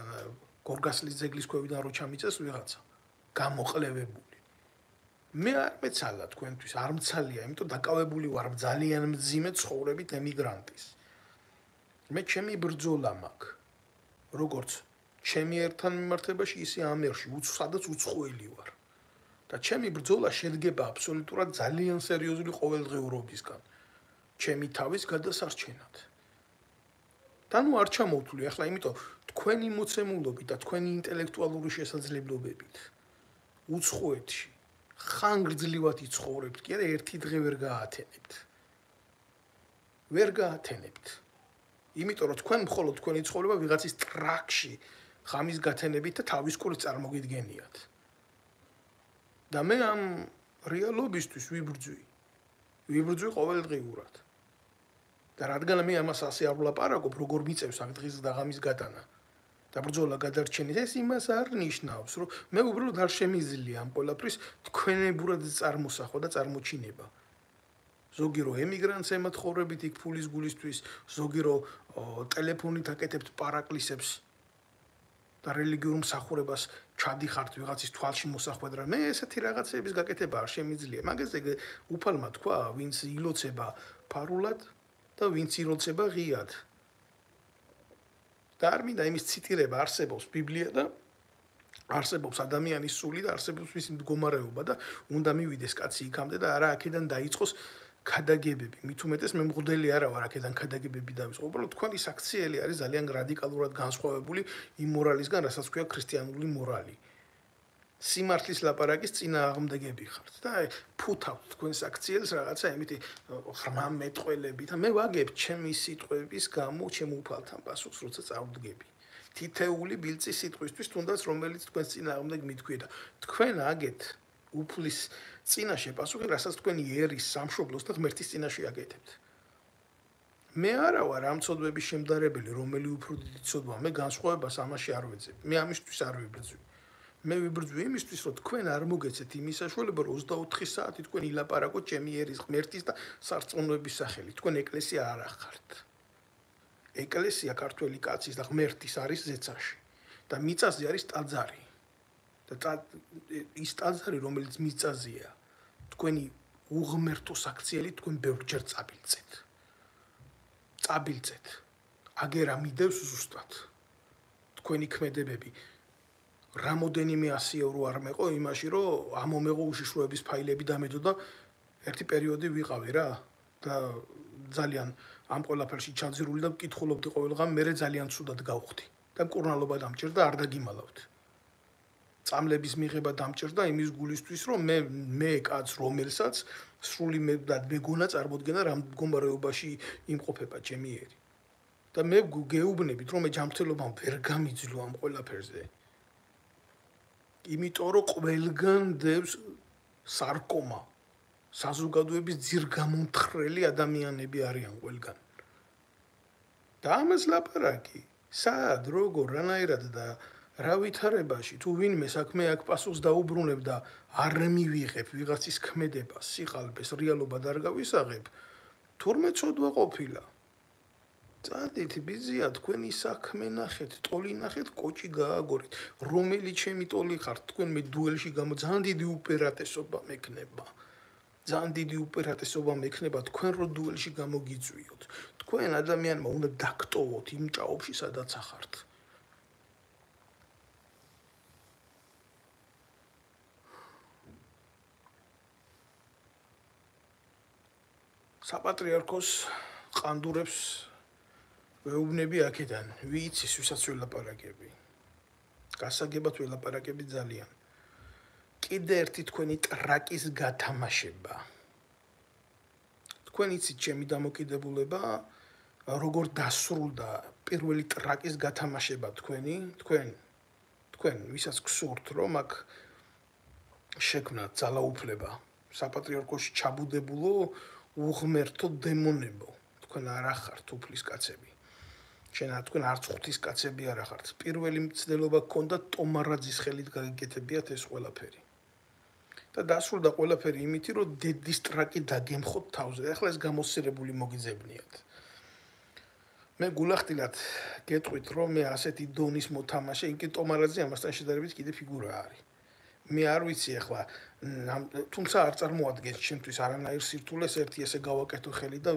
გორგასლის ძეგლის ქვევიდან რო ჩამიწეს ვიღაცა. გამოყლევებული მე არ მეცალა თქვენთვის, არ მცალია, იმიტომ დაკავებული ვარ ძალიან მძიმე ცხოვრებით ემიგრანტის. მე ჩემი ბრძოლა მაქვს. როგორც ჩემი ერთთან მიმართებაში, ისე ამერში, უცადაც უცხოელი ვარ. და ჩემი ბრძოლა შედგება აბსოლუტურად ძალიან სერიოზული ყოველდღიურობისგან. ჩემი თავის გადასარჩენად. და ნუ არ ჩამოვთვლი ახლა, იმიტომ თქვენი მოცემულობით და თქვენი ინტელექტუალური შესაძლებლობებით უცხოეთში ხანგრძლივად იცხოვრებთ, კი არა, ერთი დღე ვერ გაათენებთ. ვერ გაათენებთ. იმიტომ რომ თქვენ მხოლოდ თქვენი ცხოვრება ვიღაცის ტრაქში ხამის გათენებით და თავის კური წარმოგიდგენიათ. და მე ამ რეალობისთვის ვიბრძვი. ვიბრძვი ყოველდღიურად. და რადგან მე ამას ასე არ ვლაპარაკობ, როგორ მიწევს ამ დღის დაღამის გატანა. და ბრძოლა გადარჩენის ეს იმას არ ნიშნავს, რომ მე უბრალოდ არ შემიძლია ამ ყოლაფრის თქვენებურად წარმოსახვა და წარმოჩინება. ზოგი რო ემიგრანტს ემათხოვრებით იქ ფულის გულისთვის, ზოგი რო ტელეფონით აკეთებთ პარაკლისებს და რელიგიურ მსახურებას ჩადიხართ ვიღაცის თვალში მოსახვედ რა მე ესეთი რაღაცების გაკეთება არ შემიძლია. მაგაზე უფალმა თქვა ვინც ილოცება ფარულად და ვინც ილოცება ღიად და არ მინდა იმის ციტირება არსებობს ბიბლია და არსებობს ადამიანის სული და არსებობს მისი მდგომარეობა და უნდა მივიდეს კაცი იქამდე და არა აქედან დაიწყოს ქადაგებები. მით უმეტეს მე მღვდელი არა ვარ აქედან ქადაგებები დავიწყო. უბრალოდ თქვენი საქციელი არის ძალიან რადიკალურად განსხვავებული იმ მორალისგან, რასაც ქვია ქრისტიანული მორალი. სიმართლის ლაპარაკის წინა აღმდეგები ხართ და აი ფუთავთ თქვენს აქციელს რაღაცა იმითი ღრმა მეტყველები და მე ვაგებ ჩემი სიტყვების გამო ჩემ უფალთან პასუხს როცა წავდგები. თითეული ბილწი სიტყვისთვის თუნდაც რომელიც თქვენს წინა აღმდეგ მithქვია და თქვენ აგეთ უფლის წინაშე პასუხი, რასაც თქვენი ერის სამშობლოს და ღმერთის წინაშე აკეთებთ. მე არა ვარ ამ ცოდვების შემდარებელი, რომელი უფრო დიდი ცოდვა, მე განსხვავებას ამაში არ ვეძებ. მე ამისთვის არ ვიბრძვი. მე ვიბრძვი იმისთვის, რომ თქვენ არ მოგეცეთ იმის საშუალება, რომ 24 საათი თქვენ ილაპარაკოთ ჩემი ერის ღმერთის და სარწმუნოების სახელით. თქვენ ეკლესია არ ახართ. ეკლესია ქართველი კაცის და ღმერთის არის ზეცაში და მიწაზე არის ტაძარი. და ის ტაძარი რომელიც მიწაზეა თქვენი უღმერთო საქციელი თქვენ ბევრჯერ წაბილწეთ წაბილწეთ აგერ ამიდევს ზუსტად თქვენი ქმედებები რამოდენიმე ასიევრო არ მეყო იმაში რომ ამომეღო უშიშროების ფაილები დამედო და ერთი პერიოდი ვიყავი რა და ძალიან ამ ყველაფერში ჩაძირული და მკითხულობდი ყოველღამ მე ძალიან ცუდად გავხდი და მკურნალობა დამჭირდა არ დაგიმალავდი წამლების მიღება დამჭირდა იმის გულისთვის, რომ მე მე კაც რომელსაც სრული მე და მეგონა წარმოდგენა რამ მდგომარეობაში იმყოფება ჩემი ერი. და მე გეუბნებით, რომ მე ჯანმრთელობამ ვერ გამიძლო ამ ყველაფერზე. იმიტომ რომ ყველგან დევს სარკომა. საზოგადოების ძირგამონთხრელი ადამიანები არიან ყველგან. და ამას ლაპარაკი. სად როგორ რანაირად და რა ვითარებაში თუ ვინმე საქმე აქ პასუხს დაუბრუნებ და არ მივიღებ ვიღაცის ქმედებას, სიყალბეს, რეალობა და არ გავისაღებ, თურმე ცოდვა ყოფილა. წადით ბიზია თქვენი საქმე ნახეთ, ტოლი ნახეთ, კოჭი გააგორეთ. რომელი ჩემი ტოლი ხართ, თქვენ მე დუელში გამო ძალიან დიდი უპირატესობა მექნება. ძალიან დიდი უპირატესობა მექნება თქვენ რო დუელში გამოგიწვიოთ. თქვენ ადამიანმა უნდა დაქტოვოთ იმ ჭაობში, სადაც ახართ. საპატრიარქოს ყანდურებს ვეუბნები აქედან, ვიცის ვისაც ველაპარაკები. გასაგებად ველაპარაკები ძალიან. კიდე ერთი თქვენი ტრაკის გათამაშება. თქვენ იცით ჩემი დამოკიდებულება როგორ დასრულდა პირველი ტრაკის გათამაშება თქვენი, თქვენ თქვენ ვისაც გსურთ რომ აქ შექმნა ძალაუფლება საპატრიარქოში ჩაბუდებულო უღმერთო დემონებო თქვენ არ ახართ უფლის კაცები შენ არ თქვენ არც ღვთის კაცები არ ახართ. პირველი მცდელობა გქონდა ტომარაძის ხელით გაგიკეთებიათ ეს ყველაფერი. და დასრულდა ყველაფერი იმითი რომ დედის ტრაკი დაგემხოთ თავზე. ახლა ეს გამოსირებული მოგიძებნიათ. მე გულახდილად გეტყვით რომ მე ასეთი დონის მოთამაშე ინკი ტომარაძე ამასთან შედარებით კიდე ფიგურა არის. მე არ ვიცი ახლა თუმცა არ წარმოადგენს ჩემთვის არანაირ სირთულეს ერთი ესე გავაკეთო ხელი და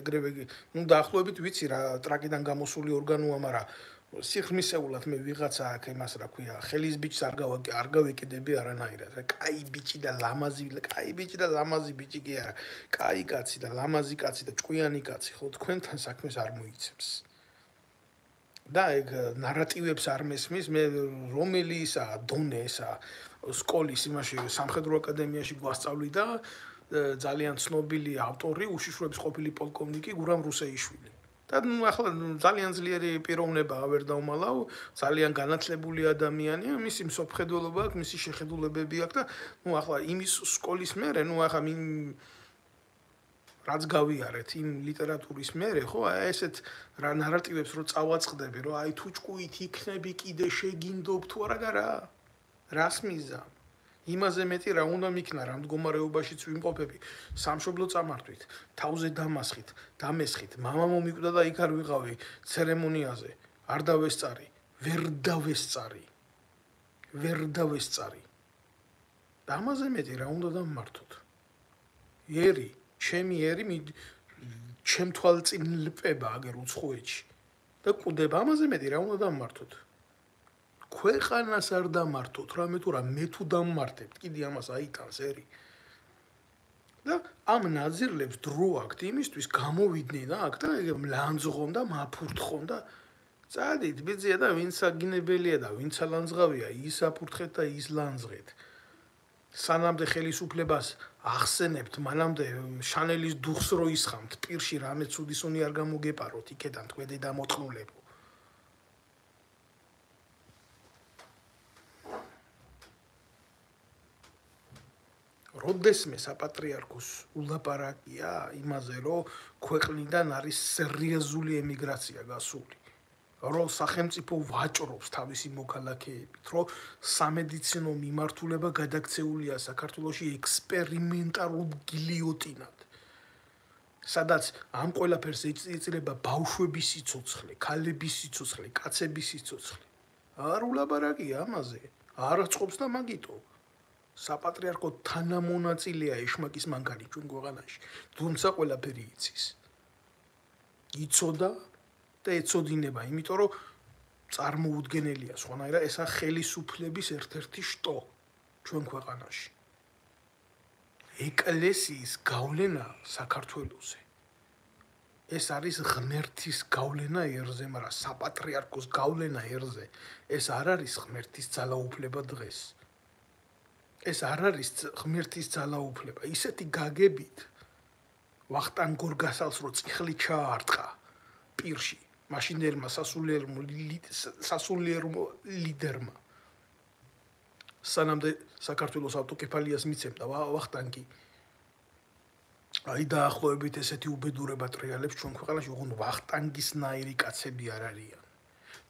ეგრევე ნუ დაახლოებით ვიცი რა ტრაკიდან გამოსული ორგანოა მაგრამ სიხმისეულად მე ვიღაცა აქ იმას რა ქვია ხელის ბიჭს არ გავაკე არ გავეკიდები არანაირად რა. კაი ბიჭი და ლამაზი კაი ბიჭი და ლამაზი ბიჭი კი არა. კაი კაცი და ლამაზი კაცი და ჭკვიანი კაცი ხო? თქვენთან საქმეს არ მოიცემს და ეგ ნარატივებს არ მესმის მე რომელი ისა დონე ისა სკოლის იმაში სამხედრო აკადემიაში გვასწავლი და ძალიან ცნობილი ავტორი უშიშროების ყოფილი პოლკოვნიკი გურამ რუსეიშვილი და ნუ ახლა ძალიან ძლიერი პიროვნებაა ვერ დაუმალავ, ძალიან განათლებული ადამიანია, მისი მსოფხედველობა აქვს, მისი შეხედულებები აქვს და ნუ ახლა იმის სკოლის მერე, ნუ ახლა მინ რაც გავიარეთ იმ ლიტერატურის მერე, ხო, აი ესეთ რა ნარატივებს რო წავაწყდები, რომ აი თუ ჭკუით იქნები კიდე შეგინდობ თუ არა გარა? რას მიზამ? იმაზე მეტი რა უნდა მიქნა რა მდგომარეობაშიც ვიმყოფები სამშობლო წამართვით თავზე დამასხით დამესხით мама მომიკვდა და იქ არ ვიყავი ცერემონიაზე არ დავესწარი ვერ დავესწარი ვერ დავესწარი დამაზე მეტი რა უნდა დამმართოთ ერი ჩემი ერი ჩემ თვალწინ ლპება აგერ უცხოეთში და ყდება ამაზე მეტი რა უნდა დამმართოთ ქვეყანას არ დამართოთ, რამე თუ რა მე თუ დამმართებთ, კიდე ამას აიტანს ერი. და ამ ნაზირლებს დრო აქვს იმისთვის გამოვიდნენ აქ და ლანძღონ და მაფურთხონ და წადით ბიძია და ვინც აგინებელია და ვინც ალანძღავია ის აფურთხეთ და ის ლანძღეთ. სანამდე ხელისუფლებას ახსენებთ, მანამდე შანელის დუხს რო ისხამთ, პირში რამე ცუდისუნი არ გამოგეპაროთ, იქედან თქვენ და როდესმე საპატრიარქოს ულაპარაკია იმაზე, რომ ქვეყნიდან არის სერიოზული ემიგრაცია გასული. რომ სახელმწიფო ვაჭრობს თავისი მოქალაქეებით, რომ სამედიცინო მიმართულება გადაქცეულია საქართველოსი ექსპერიმენტალურ გილიოტინად. სადაც ამ ყველაფერს ეწირება ბავშვების სიცოცხლე, ქალების სიცოცხლე, კაცების სიცოცხლე. არ ულაპარაკია ამაზე. არ აწობს და მაგიტო. საპატრიარქო თანამონაწილეა ეშმაკის მანგანი ჩვენ გვაღანაში. თუმცა ყველაფერი იცის. იცოდა და ეცოდინება, იმიტომ რომ წარმოუდგენელია სხვანაირად ესა ხელისუფლების ერთ-ერთი შტო ჩვენ ქვეყანაში. ეკლესიის გავლენა საქართველოსზე. ეს არის ღმერთის გავლენა ერზე, მაგრამ საპატრიარქოს გავლენა ერზე ეს არ არის ღმერთის ძალაუფლება დღეს. ეს არ არის ღმერთის ძალაუფლება, ისეთი გაგებით ვახტანგ გორგასალს რო წიხლი ჩაარტყა პირში, მაშინერმა სასულიერო სასულიერო ლიდერმა. სანამდე საქართველოს ავტოკეფალიას მიცემდა ვახტანგი. აი დაახლოებით ესეთი უბედურება ტრიალებს ჩვენ ქვეყანაში, ოღონდ ვახტანგის ნაირი კაცები არ არიან.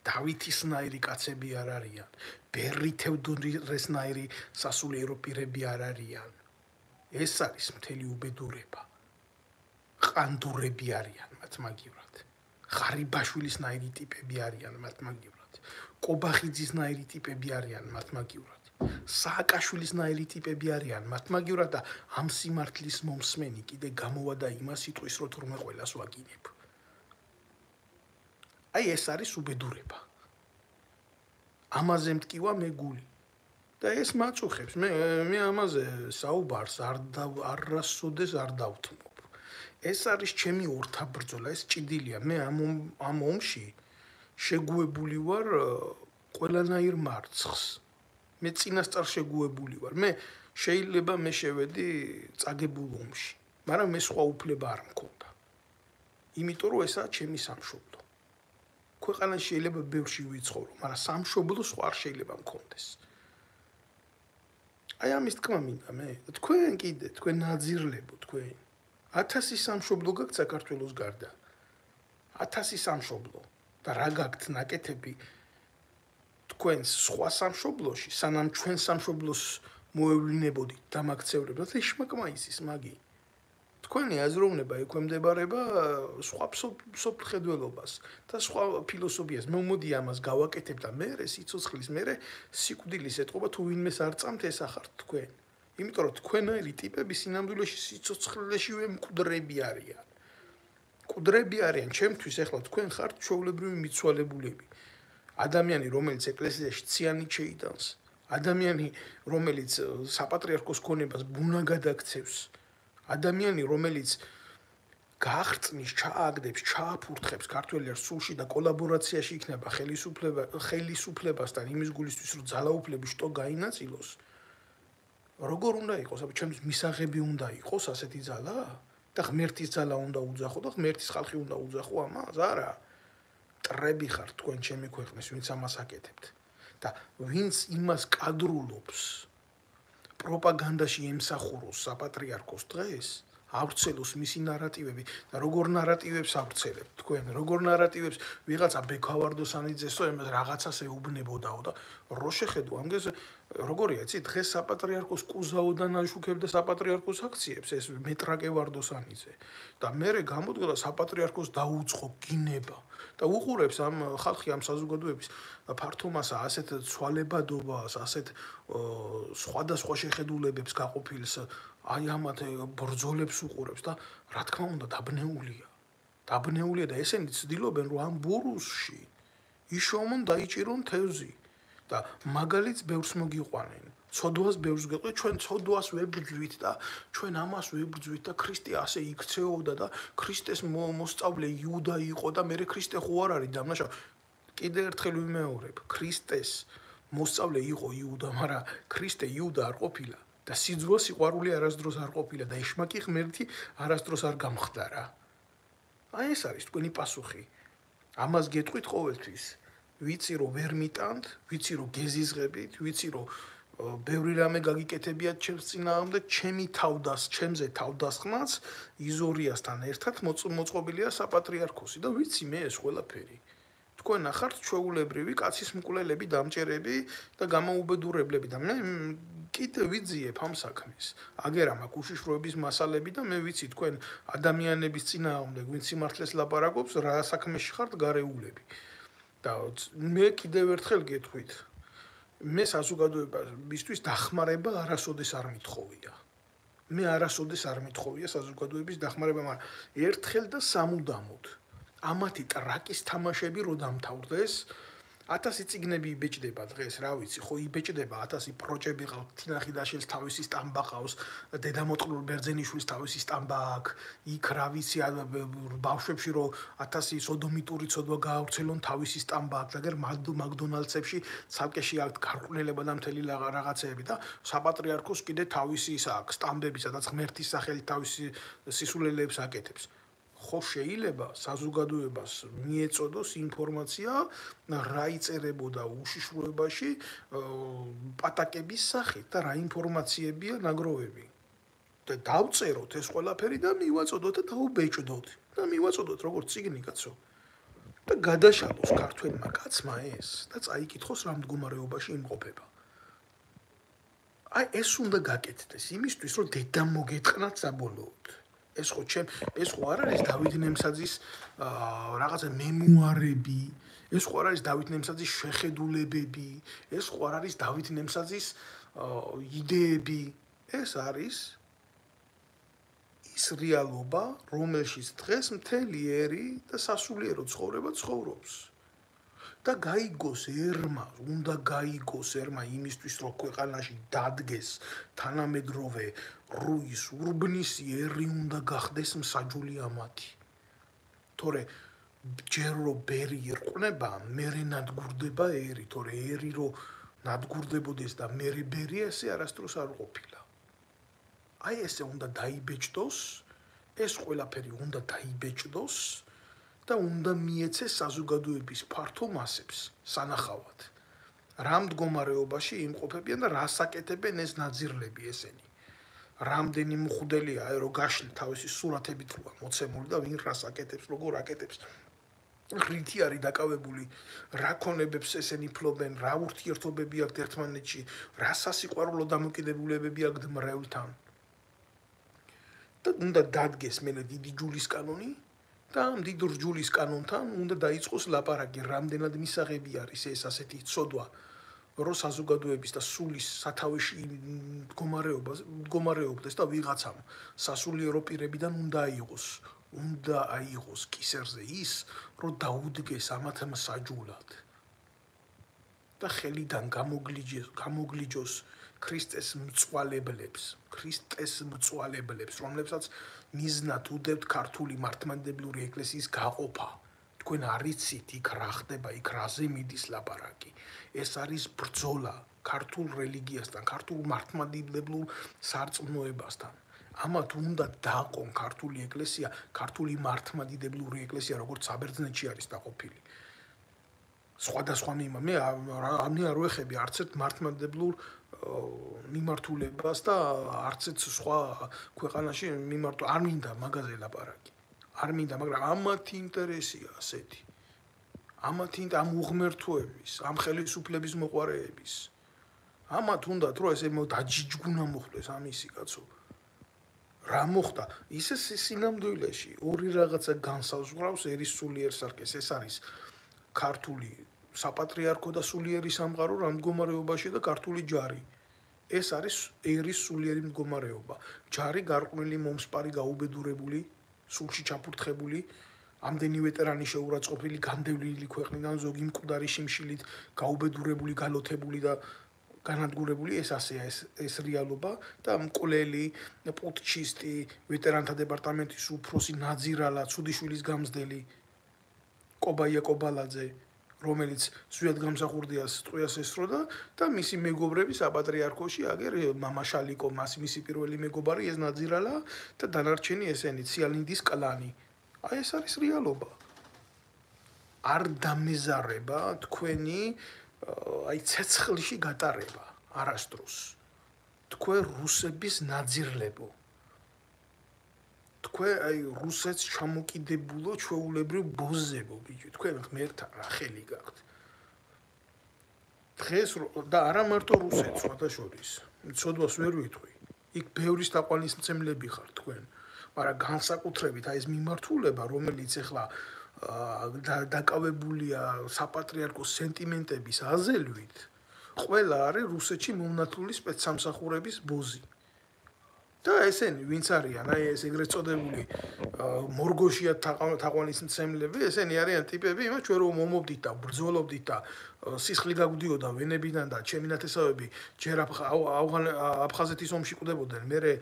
დავითისნაირი კაცები არ არიან. ბერრი თევდორესნაირი სასულიერო პირები არ არიან. ეს არის მთელი უბედურება. ყანდურები არიან მათ მაგივრად. ხარიბაშვილისნაირი ტიპები არიან მათ მაგივრად. კობახიძისნაირი ტიპები არიან მათ მაგივრად. სააკაშვილისნაირი ტიპები არიან მათ მაგივრად და ამ სიმართლის მომსმენი კიდე გამოვა და იმას იტყვის რომ თურმე ყოველას ვაგინებ. აი ეს არის უბედურება. ამაზე მткиვა მე გული. და ეს მაწუხებს. მე მე ამაზე საუბარს არ არასოდეს არ დავთმობ. ეს არის ჩემი ორთაბრძოლა, ეს ჭიდილია. მე ამ ამ ომში შეგუებული ვარ ყველანაირ მარცხს. მე წინასწარ შეგუებული ვარ. მე შეიძლება მე შევედი წაგებულ ომში, მაგრამ მე სხვა უფლება არ მქონდა. იმიტომ რომ ესაა ჩემი სამშობლო. ქვეყანაში შეიძლება ბევრში ვიცხოვრო, მაგრამ სამშობლო სხვა შეიძლება მქონდეს. აი ამის თქმა მინდა მე, თქვენ კიდე, თქვენ ნაძირლებო, თქვენ 1000 სამშობლო გაქვთ საქართველოს გარდა. 1000 სამშობლო და რა გაქვთ ნაკეთები თქვენ სხვა სამშობლოში, სანამ ჩვენ სამშობლოს მოევლინებოდით და მაგცევრებდეთ, ეს შმაკმაისის მაგი. თქვენი აზროვნება ექვემდებარება სხვა სოფხედველობას და სხვა ფილოსოფიას. მე მოდი ამას გავაკეთებ და მე სიცოცხლის მე სიკვდილის ეთყობა თუ ვინმეს არ წამთ ეს ახართ თქვენ. იმიტომ რომ თქვენაირი ტიპები სინამდვილეში სიცოცხლეშივე მკვდრები არიან. მკვდრები არიან ჩემთვის ახლა თქვენ ხართ ჩვეულებრივი მიცვალებულები. ადამიანი რომელიც ეკლესიაში ციანით შეიტანს, ადამიანი რომელიც საპატრიარქოს ქონებას ბუნაგად აქცევს, ადამიანი რომელიც გახწნის, ჩააგდებს, ჩააფურთხებს ქართველებს სულში და კოლაბორაციაში იქნება ხელისუფლება ხელისუფლებასთან იმის გულისთვის რომ ძალაუფლები შტო გაინაწილოს როგორ უნდა იყოს? აბა ჩემთვის მისაღები უნდა იყოს ასეთი ძალა? და ღმერთის ძალა უნდა უძახო და ღმერთის ხალხი უნდა უძახო ამას არა ტრები ხართ თქვენ ჩემი ქვეყნის ვინც ამას აკეთებთ და ვინც იმას კადრულობს პროპაგანდაში ემსახუროს საპატრიარქოს დღეს? ავრცელოს მისი ნარატივები. და როგორ ნარატივებს ავრცელებთ თქვენ როგორ ნარატივებს? ვიღაცა ბექავარდოსანიძესო ემას რაღაცას ეუბნებოდაო და რო შეხედო ამგეს როგორია იცი დღეს საპატრიარქოს კუზაოდან აშუქებდა საპატრიარქოს აქციებს ეს მეტრაკე ვარდოსანიძე და მე გამოდგა საპატრიარქოს დაუწყო გინება და უყურებს ამ ხალხი ამ საზოგადოების ფართომასა ასეთ ცვალებადობას ასეთ სხვადასხვა შეხედულებებს გაყოფილს აი ამათ ბრძოლებს უყურებს და რა თქმა უნდა დაბნეულია. დაბნეულია და ესენი ცდილობენ რომ ამ ბურუსში იშოვონ დაიჭირონ თევზი და მაგალითს ბევრს მოგიყვანენ. ცოდვას ბევრს გეყვე, ჩვენ ცოდვას ვებრძვით და ჩვენ ამას ვებრძვით და ქრისტე ასე იქცეოდა და ქრისტეს მოსწავლე იუდა იყო და მე ქრისტე ხო არ არის დამნაშა. კიდე ერთხელ ვიმეორებ, ქრისტეს მოსწავლე იყო იუდა, მაგრამ ქრისტე იუდა არ ყოფილა. და სიძულო სიყვარული არასდროს არ ყოფილა და ეშმაკი ღმერთი არასდროს არ გამხდარა. აი ეს არის თქვენი პასუხი. ამას გეტყვით ყოველთვის. ვიცი რომ ვერ მიტანთ, ვიცი რომ გეზიზღებით, ვიცი რომ ბევრი რამე გაგიკეთებიათ ჩემს წინააღმდეგ, ჩემი თავდას, ჩემზე თავდასხმაც იზორიასთან ერთად მოწყობილია საპატრიარქოსი და ვიცი მე ეს ყველაფერი. თქვენ ახართ ჩვეულებრივი კაცის მკვლელები, დამჭერები და გამოუბედურებლები და მე კიდე ვიძიებ ამ საქმეს. აგერა მაქვს უშიშროების მასალები და მე ვიცი თქვენ ადამიანების წინააღმდეგ ვინც სიმართლეს ლაპარაკობს, რა საქმეში ხართ გარეულები. და მე კიდევ ერთხელ გეტყვით. მე საზოგადოებისთვის დახმარება არასოდეს არ მithოვია. მე არასოდეს არ მithოვია საზოგადოების დახმარება, მაგრამ ერთხელ და სამუდამოდ ამათი ტრაკის თამაშები რო დამთავრდეს, 1000 ციგნები იბეჭდება დღეს, რა ვიცი, ხო იბეჭდება 1000 პროჭები ყავს, თინახი დაშელს თავისი სტამბა ყავს, დედამოწყლულ ბერძენიშვილის თავისი სტამბა აქვს, იქ რა ვიცი, ბავშვებში რო 1000 სოდომიტური ცოდვა გაავრცელონ თავისი სტამბა აქვს, აგერ მაკდონალდსებში ცალკეში აქვს გარყვნილება და მთელი რაღაცეები და საპატრიარქოს კიდე თავისი ისა აქვს, სტამბები, სადაც ღმერთის სახელით თავისი სისულელეებს აკეთებს. ხო შეიძლება საზოგადოებას მიეწოდოს ინფორმაცია რა იწერებოდა უშიშროებაში პატაკების სახით და რა ინფორმაციებია ნაგროვები. და დავწეროთ ეს ყველაფერი და მივაწოდოთ და დაუბეჭდოთ და მივაწოდოთ როგორც ციგნი კაცო. და გადაშალოს ქართველმა კაცმა ეს და წაიკითხოს რა მდგომარეობაში იმყოფება. აი ეს უნდა გაკეთდეს იმისთვის რომ დედა მოგეთყნათ საბოლოოდ ეს ხო ჩემ ეს ხო არ არის დავით ნემსაძის რაღაცა მემუარები ეს ხო არ არის დავით ნემსაძის შეხედულებები ეს ხო არ არის დავით ნემსაძის იდეები. ეს არის ის რეალობა რომელშიც დღეს მთელი ერი და სასულიერო ცხოვრება ცხოვრობს. და გაიგოს ერმა, უნდა გაიგოს ერმა იმისთვის, რომ ქვეყანაში დადგეს თანამედროვე რუის ურბნის ერი უნდა გახდეს მსაჯული ამათი. თორე ჯერ რო ბერი იყნება, მერე ნადგურდება ერი, თორე ერი რო ნადგურდებოდეს და მერე ბერი ესე არასდროს არ ყოფილა. აი ესე უნდა დაიბეჭდოს, ეს ყველაფერი უნდა დაიბეჭდოს. და უნდა მიეცეს საზოგადოების ფართო მასებს სანახავად. რა მდგომარეობაში იმყოფებიან და რა საკეთებენ ეს ნაძირლები ესენი. რამდენი მუხდელია აი რო გაშლი თავისი სურათები თქვა მოცემული და ვინ რა საკეთებს, როგორ აკეთებს. რითი არის დაკავებული, რა ქონებებს ესენი ფლობენ, რა ურთიერთობები აქვთ ერთმანეთში, რა სასიყვარულო დამოკიდებულებები აქვთ მრევლთან. და უნდა დადგეს მე დიდი ჯულის კანონი, და დიდ რჯულის კანონთან უნდა დაიწყოს ლაპარაკი, რამდენად მისაღები არის ეს ასეთი ცოდვა, რო საზოგადოების და სულის სათავეში მდგომარეობას მდგომარეობდეს და ვიღაცამ სასულიერო პირებიდან უნდა აიღოს, უნდა აიღოს კისერზე ის, რომ დაუდგეს ამათ მსაჯულად. და ხელიდან გამოგლიჯოს, გამოგლიჯოს ქრისტეს მწვალებლებს, ქრისტეს მწვალებლებს, რომლებსაც მიზნად უდევთ ქართული მართლმადიდებლური ეკლესიის გაყოფა. თქვენ არიცით იქ რა ხდება, იქ რაზე მიდის ლაპარაკი. ეს არის ბრძოლა ქართულ რელიგიასთან, ქართულ მართლმადიდებლურ სარწმუნოებასთან. ამათ უნდა დაყონ ქართული ეკლესია, ქართული მართლმადიდებლური ეკლესია, როგორც საბერძნეთში არის დაყოფილი. სხვადასხვა მიმა მე ამი არ ვეხები არც ერთ მართლმადიდებლურ მიმართულებას და არც ერთ სხვა ქვეყანაში მიმართო არ მინდა მაგაზე ლაპარაკი. არ მინდა, მაგრამ ამათ ინტერესია ასეთი. ამათ ინტ ამ უღმერთოების, ამ ხელისუფლების მოყარეების. ამათ უნდა რომ ესე დაჯიჯგუნა მოხდეს ამისი კაცო. რა მოხდა? ისე სინამდვილეში ორი რაღაცა განსაზღვრავს ერის სულიერ სარკეს. ეს არის ქართული საპატრიარქო და სულიერი სამყარო რა მდგომარეობაში და ქართული ჯარი. ეს არის ერის სულიერი მდგომარეობა. ჯარი გარყვნილი მომსპარი გაუბედურებული, სულში ჩაფურთხებული, ამდენი ვეტერანი შეურაცხყოფილი, განდევლილი ქვეყნიდან ზოგი მკვდარი შიმშილით გაუბედურებული, გალოთებული და განადგურებული ეს ასეა ეს ეს რეალობა და მკვლელი პუტჩისტი ვეტერანთა დეპარტამენტის უფროსი ნაძირალა ცუდიშვილის გამზდელი კობაია კობალაძე რომელიც ზვიად გამსახურდიას ტყვიას ესრო და და მისი მეგობრები საპატრიარქოში აგერ მამაშალიკო მას მისი პირველი მეგობარი ეს ნაძირალა და დანარჩენი ესენი ციალინდის კლანი. აი ეს არის რეალობა. არ დამეზარება თქვენი აი ცეცხლში გატარება არასდროს. თქვენ რუსების ნაძირლებო თქვენ აი რუსეთს ჩამოკიდებულო ჩვეულებრივ ბოზებო ბიჭო. თქვენ ღმერთთან რა ხელი გაქვთ? დღეს და არა მარტო რუსეთს სხვადასხვის ცოდვას ვერ ვითყვი. იქ ბევრის თაყვანისმცემლები ხარ თქვენ. მაგრამ განსაკუთრებით. აი ეს მიმართულება რომელიც ახლა დაკავებულია საპატრიარქოს სენტიმენტების აზელვით ყველა არის რუსეთში მომნათლული სპეცსამსახურების ბოზი და ესენი ვინც არიან აი ეს ეგრეთ წოდებული მორგოშია თაყვანის მცემლები ესენი არიან ტიპები იმას ჩვენ რომ მომობდით და ბრძოლობდით და სისხლი გაგვდიოდა ვენებიდან და ჩემი ნათესავები ჯერ აფხაზეთის ომში კვდებოდნენ მე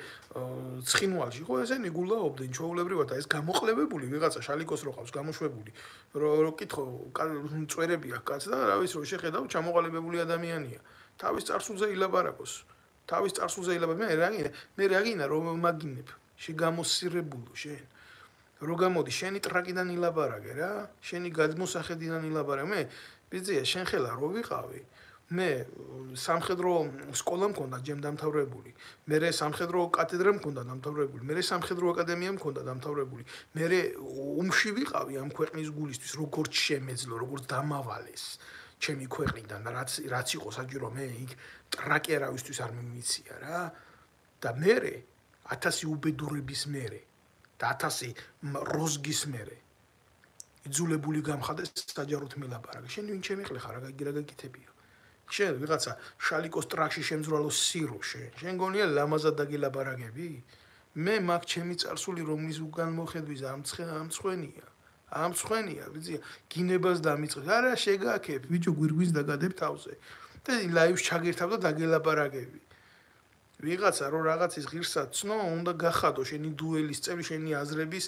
ცხინვალში ხო ესენი გულაობდნენ ჩაულებრივად და ეს გამოყლებებული ვიღაცა შალიკოს რო ყავს გამოშვებული რო კითხო წვერები აქვს კაც და რა ვიცი რო შეხედავ ჩამოყალიბებული ადამიანია. თავის წარსულზე ილაბარაკოს თავის წარსულზე ილაბარაკოს მე რა გინდა? მე რა გინდა? რომ მაგინებ შეგამოსირებულო შენ. რო გამოდი შენი ტრაკიდან ილაბარაგე რა? შენი გადმოსახედიდან ილაბარაგე? მე ბიძია შენ ხელა რო ვიყავი? მე სამხედრო სკოლა მქონდა ჯემ დამთავრებული. მე სამხედრო კათედრა მქონდა დამთავრებული. მე სამხედრო აკადემია მქონდა დამთავრებული. მე უმში ვიყავი ამ ქვეყნის გულისთვის როგორც შემეძლო როგორც დამავალეს ჩემი ქვეყნიდან რაც რაც იყო საჭირო მე იქ ტრაკერავისთვის არ მიმიცია რა და მე 1000 უბედურების მე და 1000 როზგის მე იძულებული გამხადეს საჯაროდ მელაპარაკე. შენ ვინ ჩემი ხარ, რა გაგიკეთებია? შენ ვიღაცა შალიკოს ტრაქში შემძრალო სირო შენ. შენ გონია ლამაზად დაგილაპარაკები? მე მაგ ჩემი წარსული რომლის უგან მოხედვის ამცხენია. ამცხენია, ვიცი, გინებას დამიწყე. არა, შეგაქებ, ბიჭო, გვირგვინს დაგადებ თავზე. და ლაივს ჩაგერთავ და დაგელაპარაკები. ვიღაცა რო რაღაცის ღირსად ცნო, უნდა გახადო შენი დუელის წევრი, შენი აზრების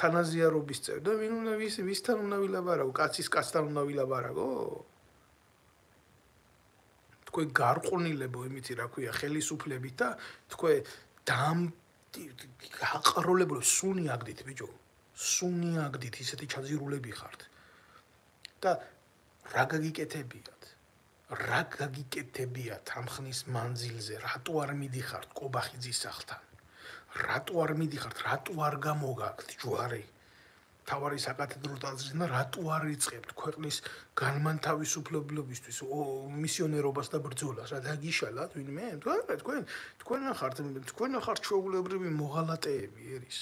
თანაზიარობის წევრი და ვინ უნდა ვის ვისთან უნდა ვილაბარაკო? კაცის კაცთან უნდა ვილაბარაკო? თქვენ გარყვნილებო იმითი რა ქვია ხელისუფლებით და თქვენ დამ გაყროლებო სუნი აგდით ბიჭო. სუნი აგდით ისეთი ჩაძირულები ხართ. და რა გაგიკეთებიათ? რა გაგიკეთებიათ ამ ხნის მანძილზე? რატო არ მიდიხართ კობახიძის სახლთან? რატო არ მიდიხართ? რატო არ გამოგაქვთ ჯვარი? თავარი საკათედრო ტაძრიდან რატო არ იწებთ ქვეყნის განმანთავისუფლებლობისთვის მისიონერობას და ბრძოლას რა დაგიშალათ ვინმე თქვენ თქვენ თქვენ ხართ თქვენ ხართ ჩვეულებრივი მოღალატეები ერის